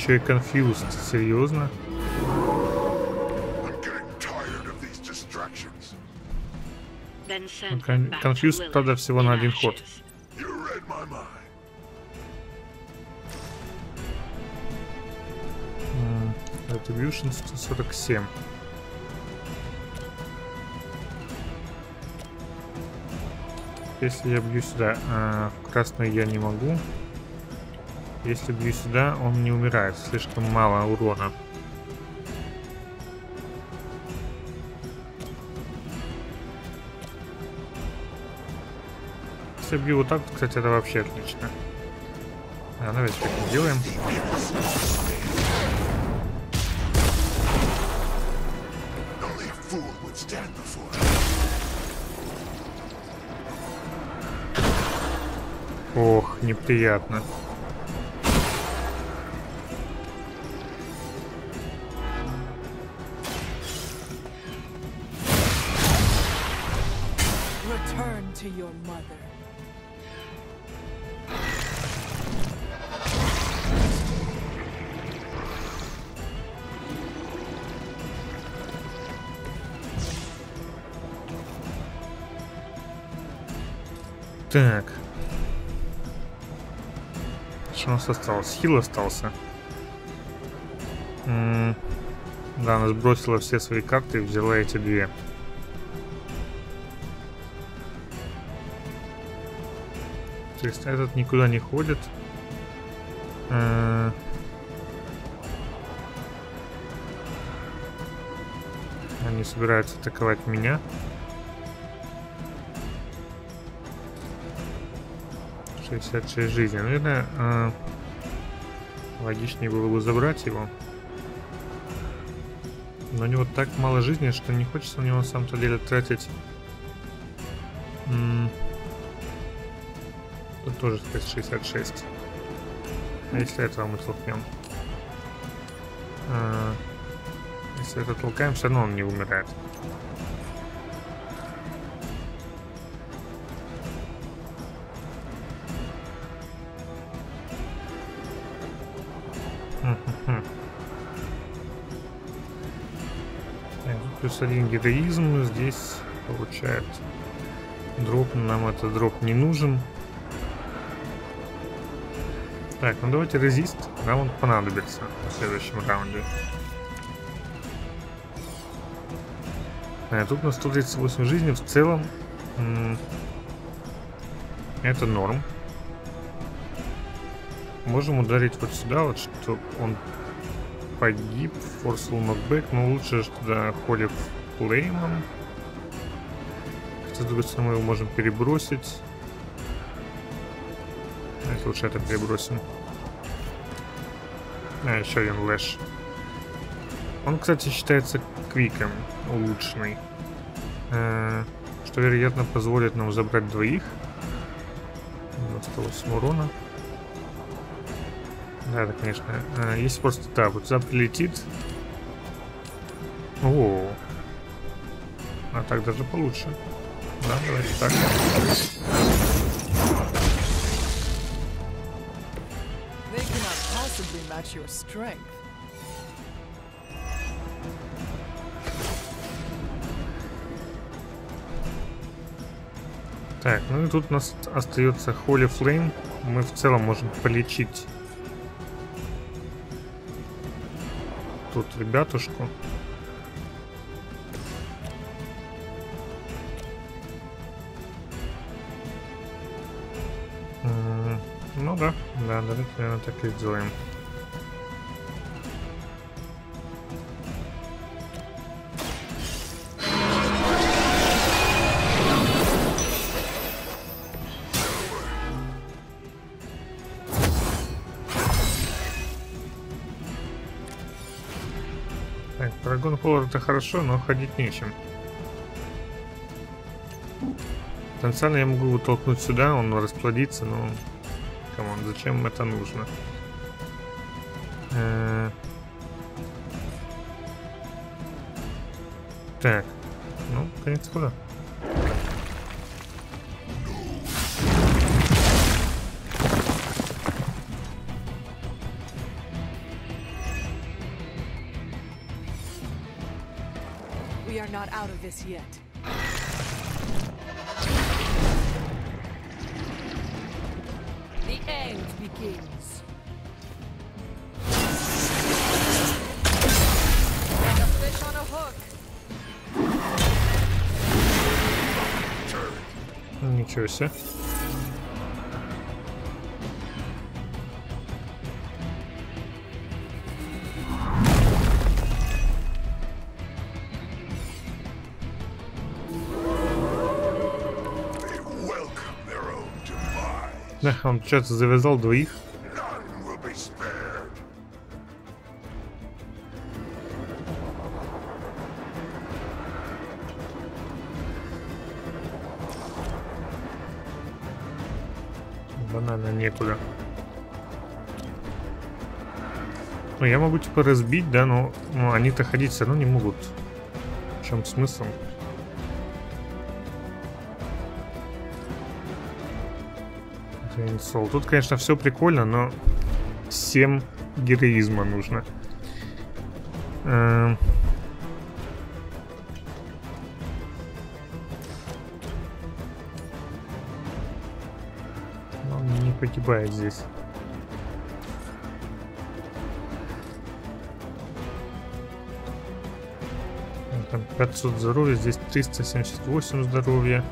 Еще и confused. Серьезно? Ну, кон- Confused, правда, всего на один ход. Retribution 147. Если я бью сюда, а, в красную я не могу. Если бью сюда, он не умирает. Слишком мало урона. Если бью вот так, кстати, это вообще отлично. А, давайте так и before Ох, неприятно. Your mother. Так. Что у нас осталось? Хил остался. М, Да, она сбросила все свои карты и взяла эти две. Этот никуда не ходит. Э, Они собираются атаковать меня. 66 жизни. Наверное, э, логичнее было бы забрать его. Но у него так мало жизни, что не хочется у него на самом-то деле тратить. М, тоже сказать 66. А если этого мы толкнем? А, Если это толкаем, все равно он не умирает. Плюс один героизм здесь получает дроп. Нам этот дроп не нужен. Так, ну давайте резист. Нам он понадобится в следующем раунде. А, тут на 138 жизни в целом это норм. Можем ударить вот сюда, вот, чтобы он погиб. Forceful knockback, но лучше туда Holy Flame. Хотя, с другой стороны, мы его можем перебросить. Лучше это перебросим. А, еще один лэш. Он, кстати, считается квиком, улучшенный. Э, Что, вероятно, позволит нам забрать двоих. 98 урона. Да, это, конечно. э, Если просто, да, вот сюда прилетит. О, а так даже получше. Да, давайте так. That's your strength. Так, ну и тут у нас остается Holy Flame. Мы в целом можем полечить тут ребятушку. Ну да, да, давайте, наверное, так и сделаем. Это хорошо, но ходить нечем. Потенциально я могу его толкнуть сюда, он расплодится, но... Come on, зачем это нужно? Э, Так, ну, конец куда? not out of this yet. The end begins. Like a fish on a hook. Ничего себе. Он что-то завязал двоих. Банально некуда. Ну, я могу типа разбить, да, но ну, они-то ходить все равно не могут. В чем смысл? Сол. Тут, конечно, все прикольно, но 7 героизма нужно. Эм. Он не погибает здесь. Там 500 здоровья, здесь 378 здоровья.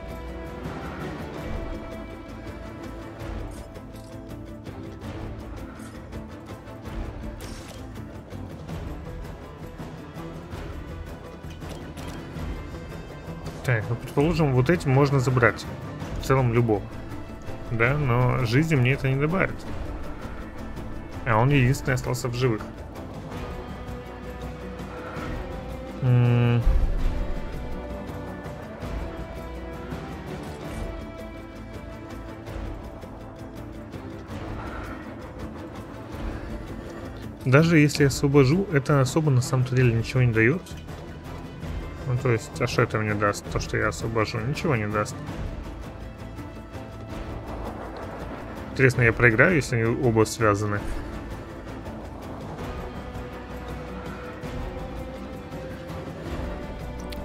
Предположим, вот этим можно забрать. В целом любого. Да, но жизни мне это не добавит. А он единственный остался в живых. Даже если освобожу, это особо на самом деле ничего не дает. То есть, а что это мне даст? То, что я освобожу, ничего не даст. Интересно, я проиграю, если они оба связаны?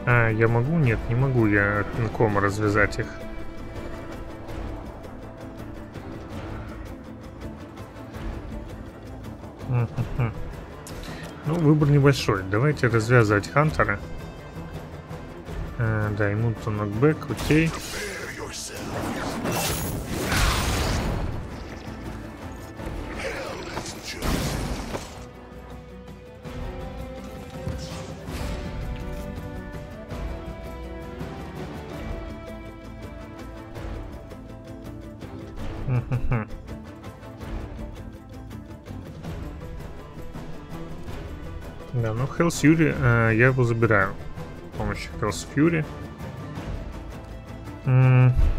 А, я могу? Нет, не могу я пинком развязать их. Ну, выбор небольшой. Давайте развязывать Хантера. Да, ему то нокбэк, окей. [LAUGHS] Да, ну Hell's Fury э, я его забираю с помощью Hell's Fury. М.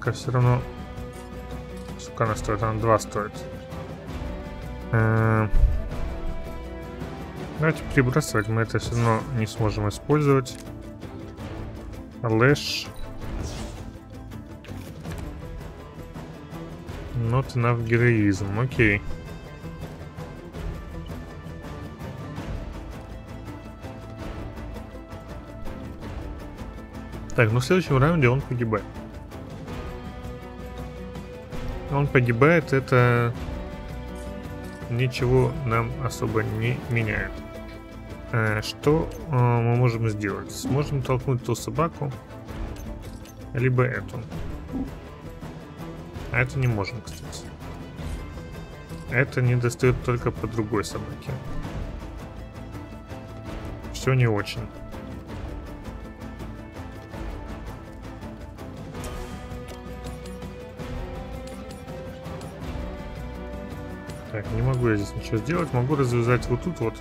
пока все равно... Сколько она стоит? Она 2 стоит. Эм, давайте прибрасывать. Мы это все равно не сможем использовать. Лэш. Not enough героизм. Окей. Так, ну в следующем раунде он погибает. Он погибает, это ничего нам особо не меняет. Э, что э, мы можем сделать? Сможем толкнуть ту собаку, либо эту. А это не можем, кстати. Это не достает только по другой собаке. Все не очень. Так, не могу я здесь ничего сделать. Могу развязать вот тут вот.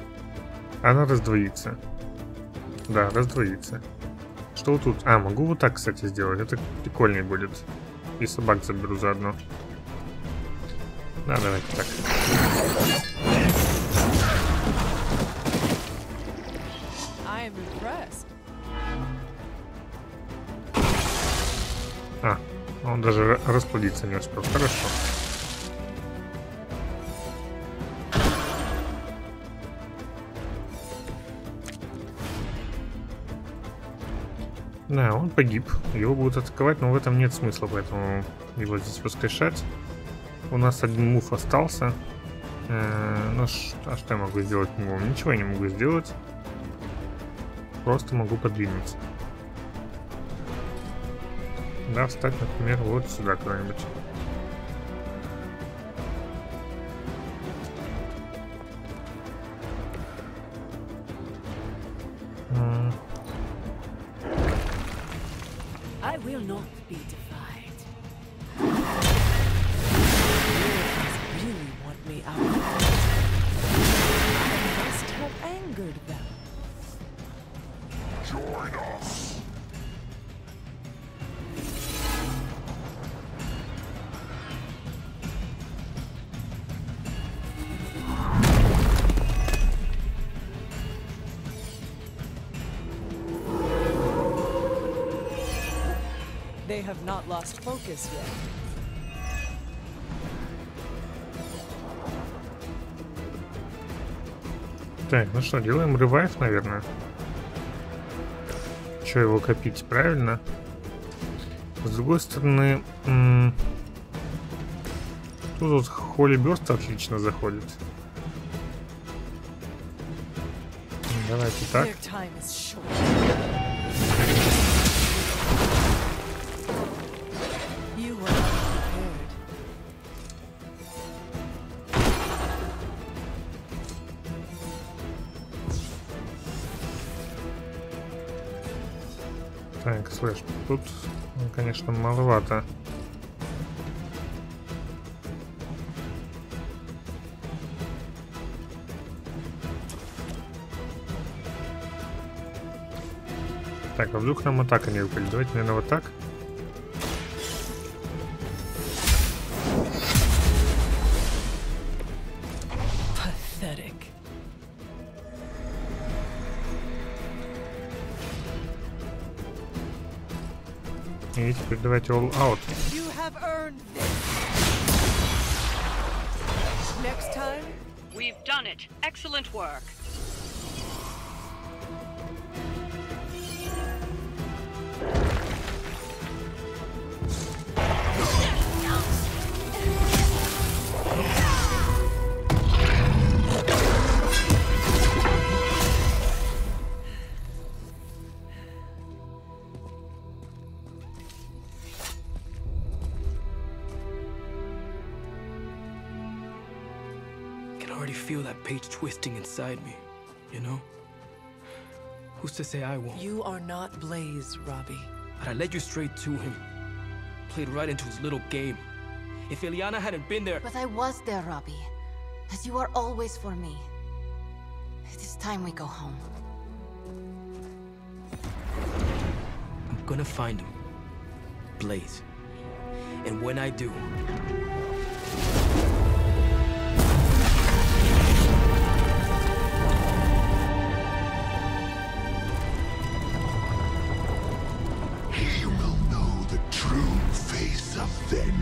Она раздвоится. Да, раздвоится. Что вот тут? А, могу вот так, кстати, сделать. Это прикольнее будет. И собак заберу заодно. Да, давайте так. А, он даже расплодиться не успел. Хорошо. Да, он погиб. Его будут атаковать, но в этом нет смысла, поэтому его здесь воскрешать. У нас один мув остался. Э, ну, а что я могу сделать? Ну, ничего я не могу сделать. Просто могу подвинуться. Да, встать, например, вот сюда куда-нибудь. Not lost focus yet. Так, ну что, делаем ревайв, наверное. Че его копить, правильно? С другой стороны, тут вот Холли Бёрст отлично заходит. Давайте так. Тут, ну, конечно, маловато. Так, а вдруг нам атака не выпадет? Давайте, наверное, вот так. давайте all out. You have earned this. Next time, We've done it. Excellent work. Feel that page twisting inside me, you know? Who's to say I won't? you are not Blaze, Robbie. But I led you straight to him. Played right into his little game. If Eliana hadn't been there, But I was there, Robbie. As you are always for me. It is time we go home. I'm gonna find him. Blaze. And when I do,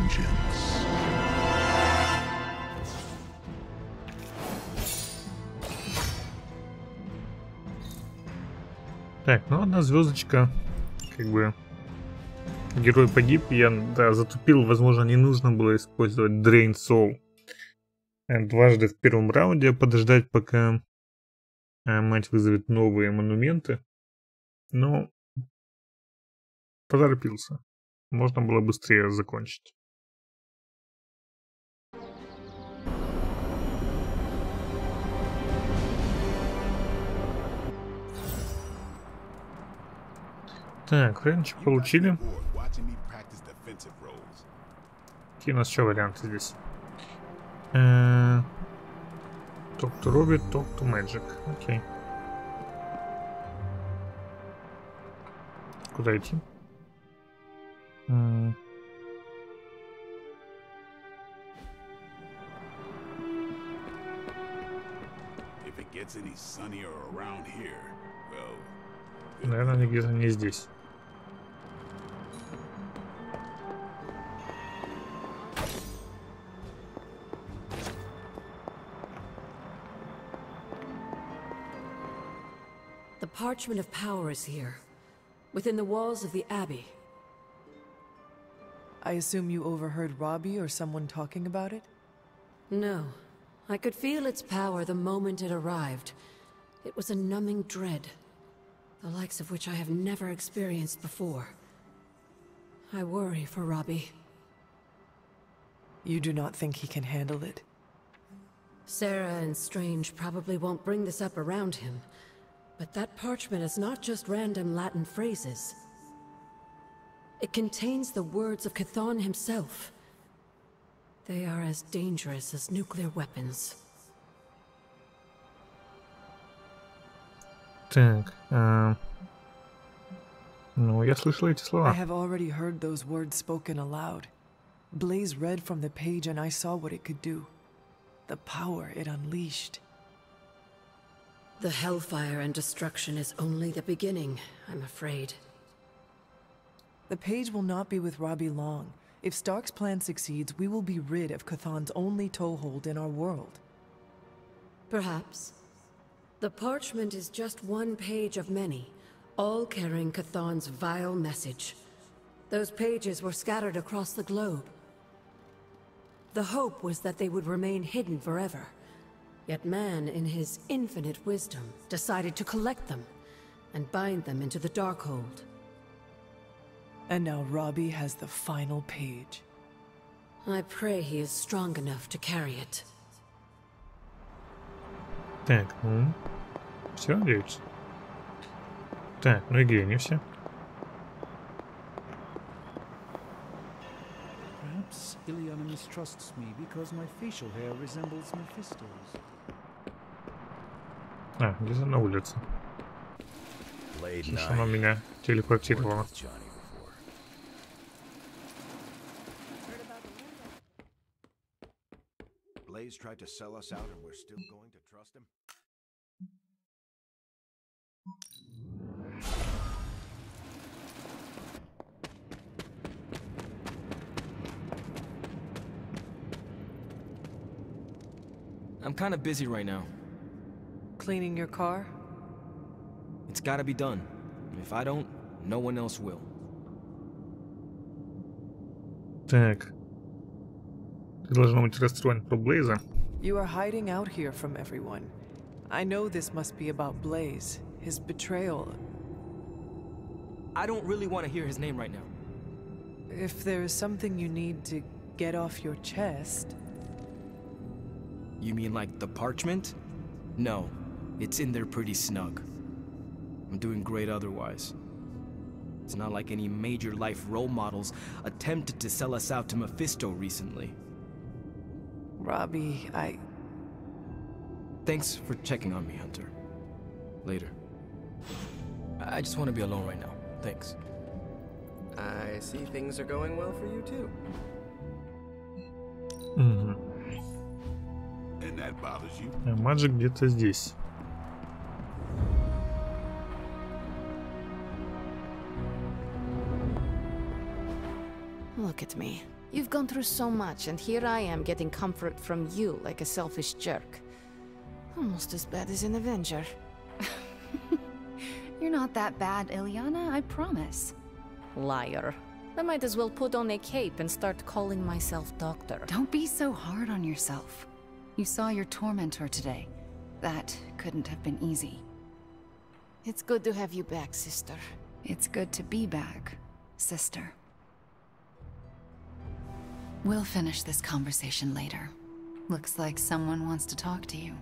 vengeance. Так, ну одна звездочка, как бы, герой погиб, я да, затупил, возможно, не нужно было использовать Drain Soul. Э, дважды в первом раунде подождать, пока э, мать вызовет новые монументы. Но поторопился. Можно было быстрее закончить. Так, Френч получили. Какие у нас еще варианты здесь? Talk to Robit, Talk to Magic. Окей. Куда идти? Наверное, где-то не здесь. Parchment of Power is here, within the walls of the Abbey. I assume you overheard Robbie or someone talking about it? No. I could feel its power the moment it arrived. It was a numbing dread, the likes of which I have never experienced before. I worry for Robbie. You do not think he can handle it? Sarah and Strange probably won't bring this up around him, but that parchment is not just random Latin phrases. It contains the words of Chthon himself. They are as dangerous as nuclear weapons. Так, а... ну я слышал эти I слова. have already heard those words spoken aloud. Blaze read from the page and I saw what it could do. The power it unleashed. The hellfire and destruction is only the beginning, I'm afraid. The page will not be with Robbie long. If Stark's plan succeeds, we will be rid of Chthon's only toehold in our world. Perhaps. The parchment is just one page of many, all carrying Chthon's vile message. Those pages were scattered across the globe. The hope was that they would remain hidden forever. Yet man, in his infinite wisdom, decided to collect them and bind them into the Darkhold. And now Robbie has the final page. I pray he is strong enough to carry it. Так, ну... Все, надеюсь. Так, ну и где они все? Perhaps Ileana mistrusts me because my facial hair resembles Mephisto's. А, где-то на улице. Blade Слышь, она меня телепортировала. Blaze tried to sell us out and we're still going to trust him? I'm kind of busy right now. Cleaning your car? It's gotta be done. If I don't, no one else will. Так. Ты должно быть расстроен про Блейза. You are hiding out here from everyone. I know this must be about Blaze, his betrayal. I don't really want to hear his name right now. If there is something you need to get off your chest, You mean like the parchment? No, it's in there pretty snug. I'm doing great otherwise. It's not like any major life role models attempted to sell us out to Mephisto recently. Robbie, I. Thanks for checking on me, Hunter. Later. I just want to be alone right now. Thanks. I see things are going well for you too. Угу. And that bothers you? А Маджик где-то здесь. Look at me. You've gone through so much, and here I am getting comfort from you like a selfish jerk. Almost as bad as an Avenger. [LAUGHS] You're not that bad, Ilyana, I promise. Liar. I might as well put on a cape and start calling myself doctor. Don't be so hard on yourself. You saw your tormentor today. That couldn't have been easy. It's good to have you back, sister. It's good to be back, sister. We'll finish this conversation later. Looks like someone wants to talk to you.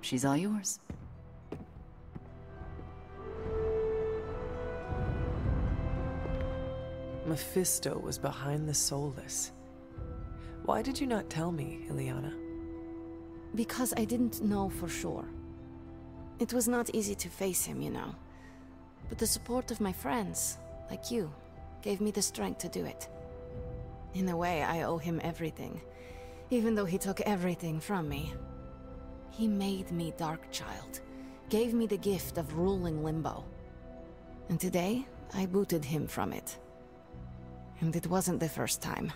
She's all yours. Mephisto was behind the Soulless. Why did you not tell me, Ilyana? Because I didn't know for sure. It was not easy to face him, you know. But the support of my friends, like you, gave me the strength to do it. In a way, I owe him everything, even though he took everything from me. He made me Darkchild, gave me the gift of ruling Limbo. And today, I booted him from it. And it wasn't the first time.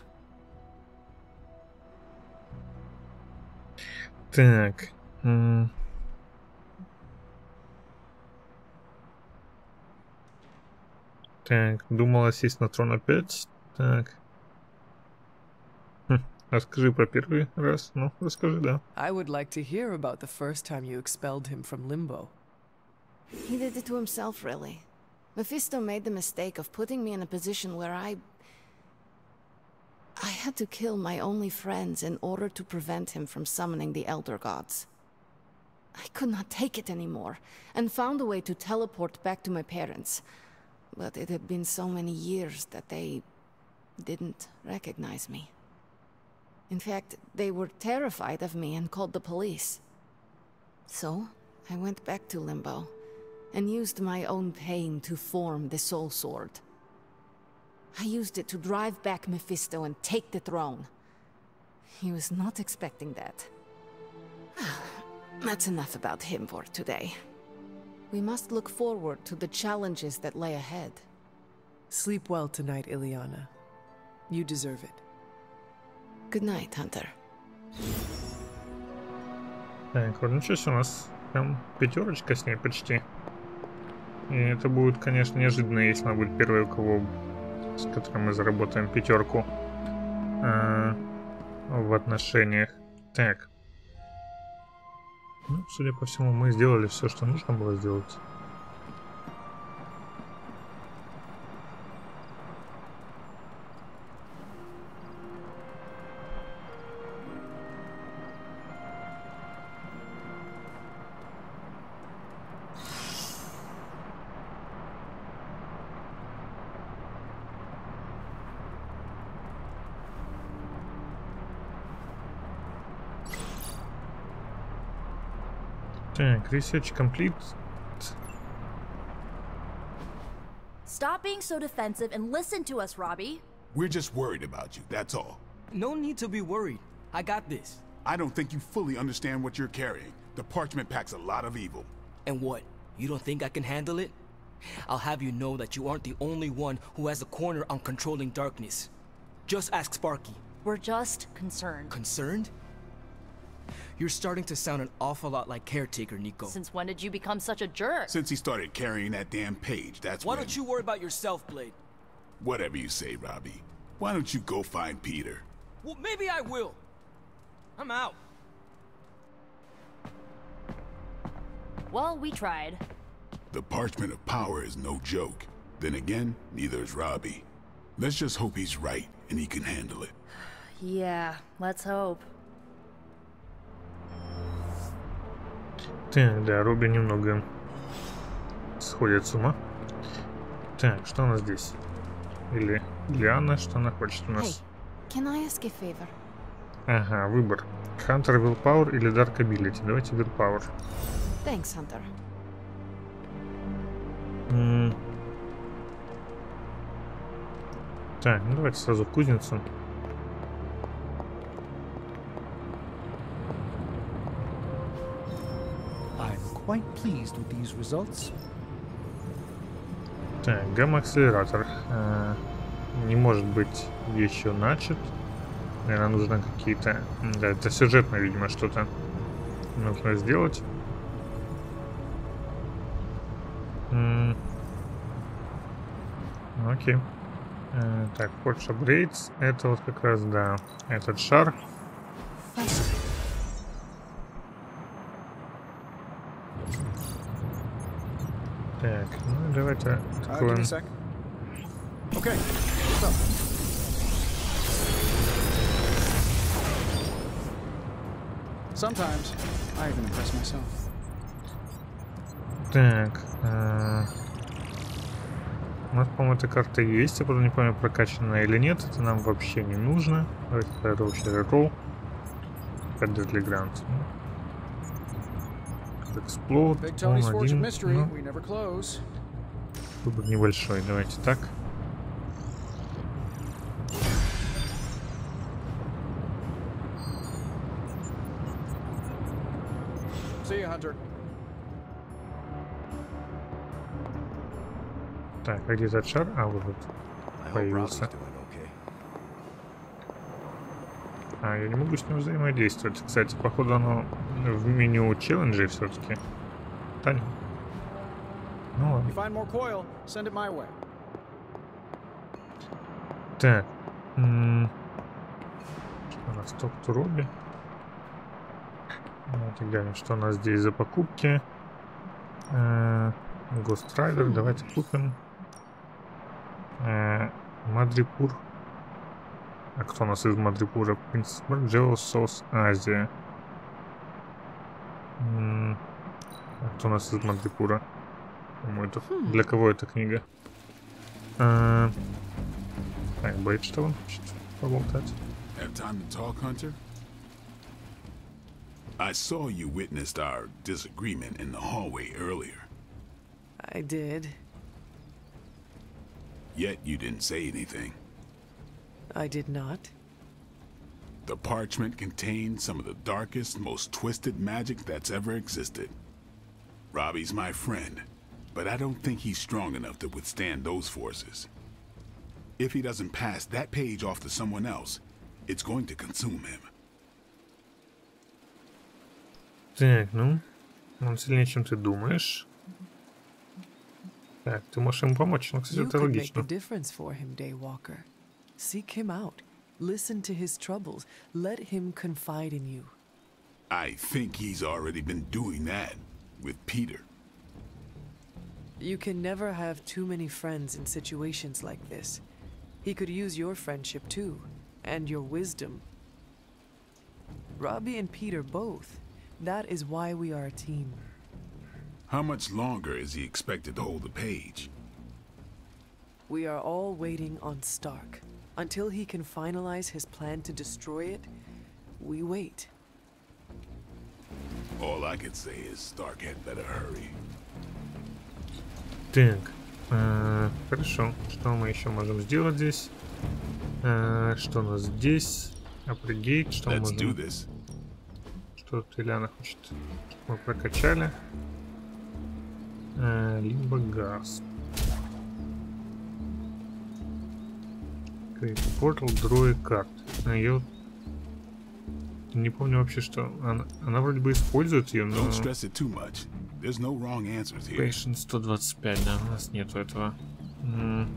Так. м. Так, думала сесть на трон опять. Так. Хм, расскажи про первый раз. Ну, расскажи, да. I would like to hear about the first time you expelled him from Limbo. He did it to himself, really. Mephisto made the mistake of putting me in a position where I... I had to kill my only friends in order to prevent him from summoning the Elder Gods. I could not take it anymore, and found a way to teleport back to my parents. But it had been so many years that they didn't recognize me. In fact, they were terrified of me and called the police. So, I went back to Limbo, and used my own pain to form the Soul Sword. I used it to drive back Mephisto and take the throne. He was not expecting that. [SIGHS] That's enough about him for today. We must look forward to the challenges that lay ahead. Sleep well tonight, Ilyana. You deserve it. Good night, Hunter. Так, вот ничего себе, у нас прям пятерочка с ней почти. И это будет, конечно, неожиданно, если она будет первой, у кого с которой мы заработаем пятерку а, в отношениях. Так. Ну, судя по всему, мы сделали все, что нужно было сделать. Research complete. Stop being so defensive and listen to us, Robbie. We're just worried about you, that's all. No need to be worried. I got this. I don't think you fully understand what you're carrying. The parchment packs a lot of evil. And what? You don't think I can handle it? I'll have you know that you aren't the only one who has a corner on controlling darkness. Just ask Sparky. We're just concerned. Concerned? You're starting to sound an awful lot like Caretaker, Nico. Since when did you become such a jerk? Since he started carrying that damn page, that's Why when... don't you worry about yourself, Blade? Whatever you say, Robbie. Why don't you go find Peter? Well, maybe I will. I'm out. Well, we tried. The parchment of power is no joke. Then again, neither is Robbie. Let's just hope he's right and he can handle it. [SIGHS] Yeah, let's hope. Так, да, Робби немного сходит с ума. Так, что у нас здесь? Или Лиана, что она хочет у Hey, нас? favor? Ага, выбор. Хантер Willpower или Dark Ability? Давайте Willpower. Thanks, Hunter. М. Так, ну давайте сразу в кузницу. Quite pleased with these results. Так, гамма-акселератор. А, не может быть еще начат. Наверное, нужно какие-то... Да, это сюжетно, видимо, что-то нужно сделать. М, Окей. Э, Так, Forge Upgrades. Это вот как раз, да, этот шар. Так, ну давайте откроем. Okay? Sometimes I even impress myself. Так, э, у нас, по-моему, эта карта есть, я правда не помню, прокачанная или нет. Это нам вообще не нужно. Давайте тогда вообще. Опять Deadly Grant. Explode. Big Tony's Fortune один. Mystery. We never close. Выбор небольшой. Давайте так. Так, а где этот шар? А, вот появился. А, я не могу с ним взаимодействовать. Кстати, походу оно в меню челленджей все-таки. Да, не. Ну ладно. You find more coil, send it my way. Так. to Робби. Давайте глянем, что у нас здесь за покупки. Э, Ghost Rider, давайте купим. Э, Мадрипур. А кто у нас из Мадрипура? Принц Джео Сос Азия. А кто у нас из Мадрипура? По-моему, это... Для кого эта книга? Э, Так, Бейт, что он хочет поболтать? Have time to talk, Hunter? I saw you witnessed our disagreement in the hallway earlier, I did. yet you didn't say anything. I did not. The parchment contained some of the darkest, most twisted magic that's ever existed. Robbie's my friend, but I don't think he's strong enough to withstand those forces. If he doesn't pass that page off to someone else, it's going to consume him. Так, ну, он сильнее, чем ты думаешь. Так, ты можешь ему помочь, ну, кстати, You это could make the логично. difference for him, Daywalker. Seek him out. Listen to his troubles. Let him confide in you. I think he's already been doing that with Peter. You can never have too many friends in situations like this. He could use your friendship too, and your wisdom. Robbie and Peter both. That is why we are a team. How much longer is he expected to hold the page? We are all waiting on Stark. Until he can finalize his plan to destroy it, we wait. All I can say is Stark had better hurry. Так, э, хорошо. Что мы еще можем сделать здесь? Э, что у нас здесь? Апригейт, что мы Let's do можем... Что Ильяна хочет? Мы прокачали. Э, либо газ. Портал Дрой карт. Вот не помню вообще, что она, она вроде бы использует ее, но... There's no wrong answers here. Patient 125, да, у нас нету этого. М.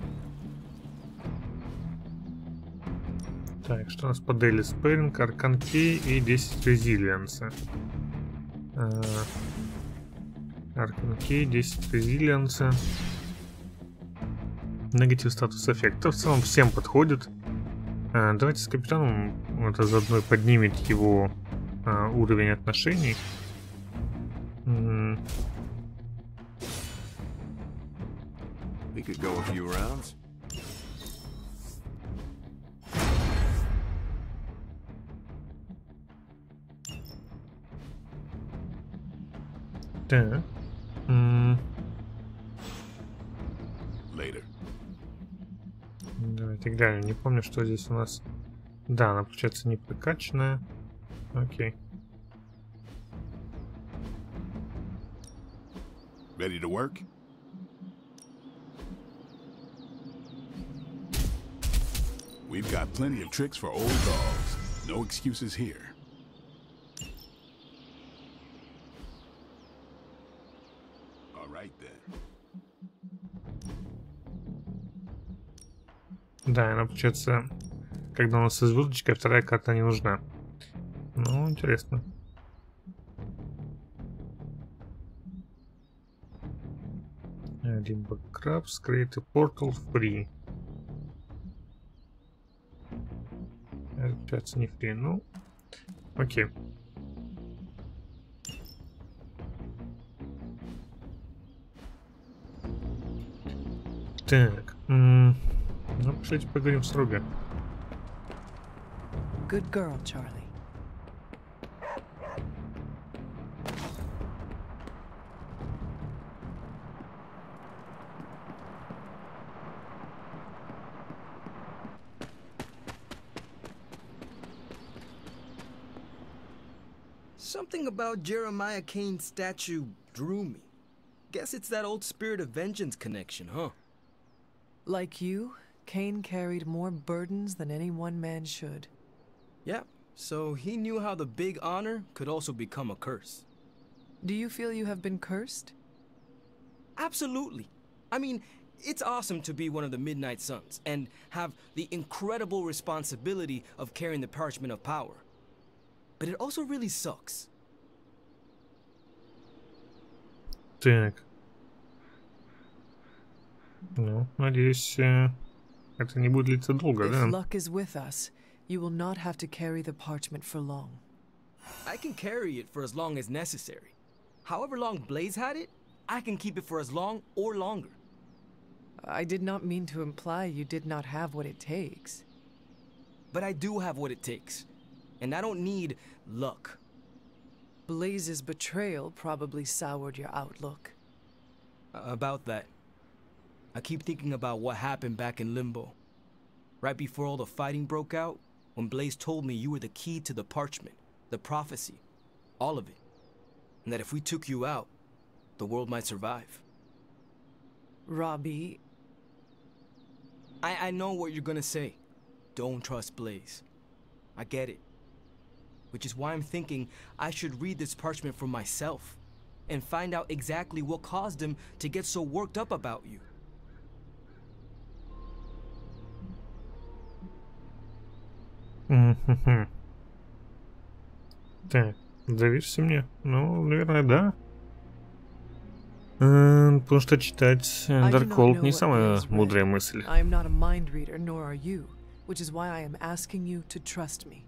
Так, что у нас по Daily Sparing, Аркан Кей и 10 резилиенса. Аркан Кей, 10 резилиенса. Негатив статус эффекта. В целом всем подходит. А, давайте с капитаном это заодно поднимет его а, уровень отношений. М, We could go a few rounds. Так. М, Later. Давайте глянем. Не помню, что здесь у нас. Да, она получается не прокачанная. Окей. Ready to work? We've got plenty of tricks for old dogs. No excuses here. All right then. Да, она получается, когда у нас изводочка, вторая карта не нужна. Ну, интересно. Limbo Crabs, create a portal free. Получается, не free, ну, окей. Так, ну, пошлите поговорим с Руби. Good girl, Charlie. About Jeremiah Kane's statue drew me. Guess it's that old spirit of vengeance connection, huh? Like you, Kane carried more burdens than any one man should. Yeah, so he knew how the big honor could also become a curse. Do you feel you have been cursed? Absolutely. I mean, it's awesome to be one of the Midnight Suns and have the incredible responsibility of carrying the Parchment of Power. But it also really sucks. Так. Ну, надеюсь, э, это не будет длиться долго, If да? luck is with us, you will not have to carry the parchment for long. I can carry it for as long as necessary. However long Blaze had it, I can keep it for as long or longer. I did not mean to imply you did not have what it takes. But I do have what it takes. And I don't need luck. Blaze's betrayal probably soured your outlook. About that. I keep thinking about what happened back in Limbo. Right before all the fighting broke out, when Blaze told me you were the key to the parchment, the prophecy, all of it. And that if we took you out, the world might survive. Robbie. I, I know what you're gonna say. Don't trust Blaze. I get it Which is why I'm thinking I should read this parchment for myself and find out exactly what caused him to get so worked up about you. Мгм. [LAUGHS] Так, доверься мне? Ну, наверное, да. Э, Потому что читать э, I do not Darkhold know не what самая Blaze read. мудрая мысль. I am not a mind reader, nor are you, which is why I am asking you to trust me.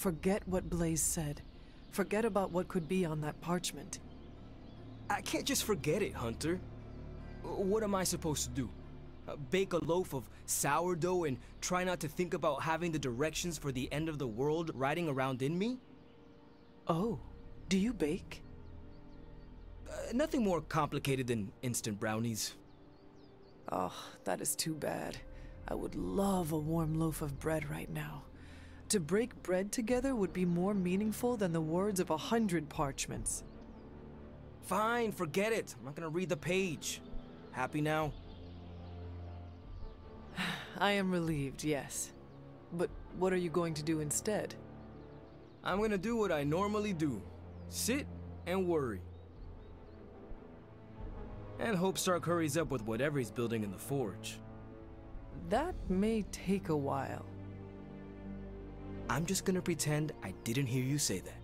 Forget what Blaze said. Forget about what could be on that parchment. I can't just forget it, Hunter. What am I supposed to do? Uh, bake a loaf of sourdough and try not to think about having the directions for the end of the world riding around in me? Oh, do you bake? Uh, nothing more complicated than instant brownies. Oh, that is too bad. I would love a warm loaf of bread right now. To break bread together would be more meaningful than the words of a hundred parchments. Fine, forget it. I'm not gonna read the page. Happy now? [SIGHS] I am relieved, yes. But what are you going to do instead? I'm gonna do what I normally do sit and worry. And hope Stark hurries up with whatever he's building in the forge. That may take a while. I'm just gonna pretend I didn't hear you say that.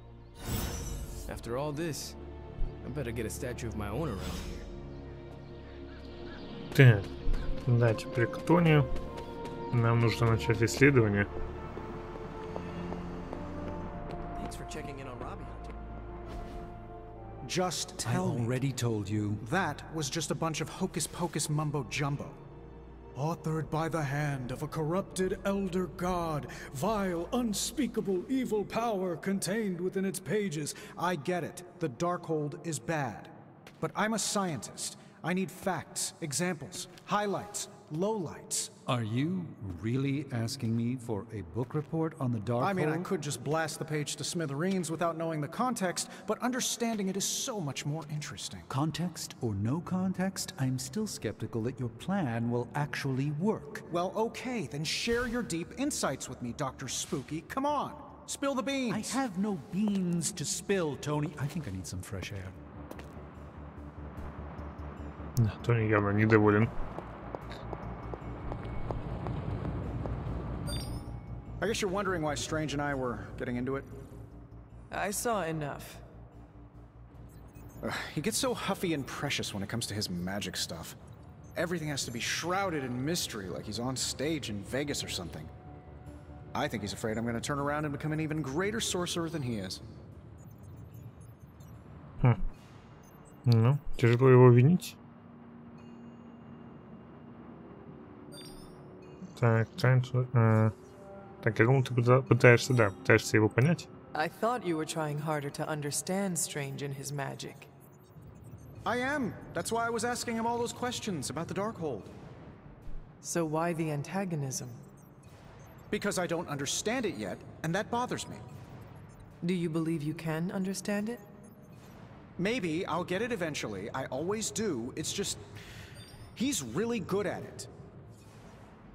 After all this, I better get a statue of my own around here. Так, да, теперь к Тони. Нам нужно начать исследование. Thanks for checking in on Robbie Hunter. Just I tell me. already told you. That was just a bunch of hocus pocus mumbo jumbo. Authored by the hand of a corrupted elder god, vile, unspeakable evil power contained within its pages. I get it. The Darkhold is bad. But I'm a scientist. I need facts, examples, highlights, lowlights. Are you really asking me for a book report on the Dark I mean, hole? I could just blast the page to smithereens without knowing the context, but understanding it is so much more interesting. Context or no context, I'm still skeptical that your plan will actually work. Well, okay, then share your deep insights with me, Dr. Spooky. Come on, spill the beans. I have no beans to spill, Tony. I think I need some fresh air. No, to nie, I guess you're wondering why Strange and I were getting into it? I saw enough. Ugh, he gets so huffy and precious when it comes to his magic stuff. Everything has to be shrouded in mystery, like he's on stage in Vegas or something. I think he's afraid I'm going to turn around and become an even greater sorcerer than he is. Хм. Ну, тяжело его винить. Так, trying to, э, так, я думал, ты пыта- пытаешься, да, пытаешься его понять. I thought you were trying harder to understand Strange and his magic. I am. That's why I was asking him all those questions about the Darkhold. So why the antagonism? Because I don't understand it yet, and that bothers me. Do you believe you can understand it? Maybe I'll get it eventually. I always do. It's just. He's really good at it.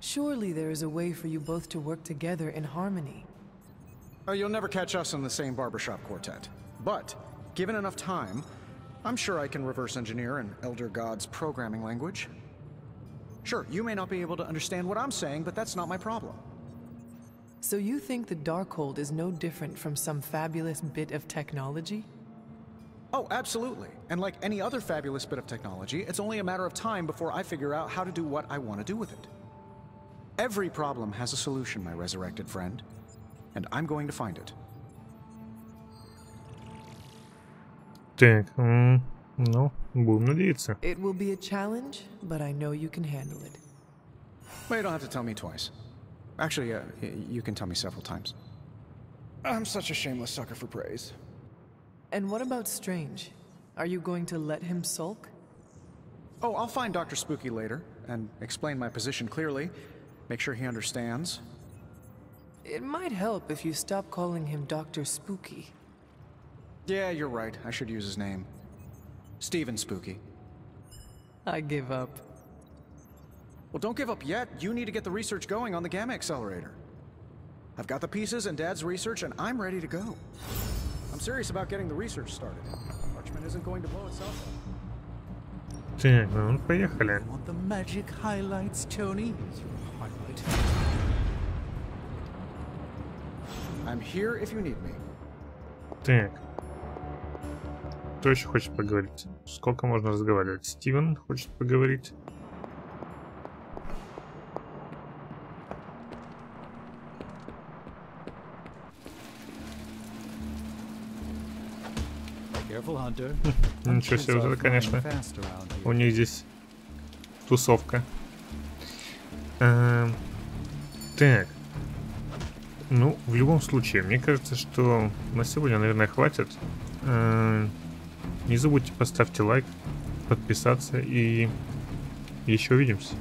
Surely there is a way for you both to work together in harmony. Oh, you'll never catch us in the same barbershop quartet. But, given enough time, I'm sure I can reverse engineer an Elder God's programming language. Sure, you may not be able to understand what I'm saying, but that's not my problem. So you think the Darkhold is no different from some fabulous bit of technology? Oh, absolutely. And like any other fabulous bit of technology, it's only a matter of time before I figure out how to do what I want to do with it. Every problem has a solution, my resurrected friend. And I'm going to find it. Так, м, ну, будем надеяться. It will be a challenge, but I know you can handle it. Well, you don't have to tell me twice. Actually, uh, y- you can tell me several times. I'm such a shameless sucker for praise. And what about Strange? Are you going to let him sulk? Oh, I'll find Dr. Spooky later and explain my position clearly. Make sure he understands. It might help if you stop calling him Dr. Spooky. Yeah, you're right. I should use his name. Steven Spooky. I give up. Well, don't give up yet. You need to get the research going on the Gamma Accelerator. I've got the pieces and Dad's research, and I'm ready to go. I'm serious about getting the research started. Parchment isn't going to blow itself up. Так, ну, поехали. Want the magic highlights, Tony? Highlight. I'm here if you need me. Так. Кто еще хочет поговорить? Сколько можно разговаривать? Стивен хочет поговорить. Careful, Hunter. [LAUGHS] Ничего себе, вот это, конечно, у них здесь тусовка. Эм, так. Ну, в любом случае, мне кажется, что на сегодня, наверное, хватит. Эм, не забудьте поставьте лайк, подписаться и еще увидимся.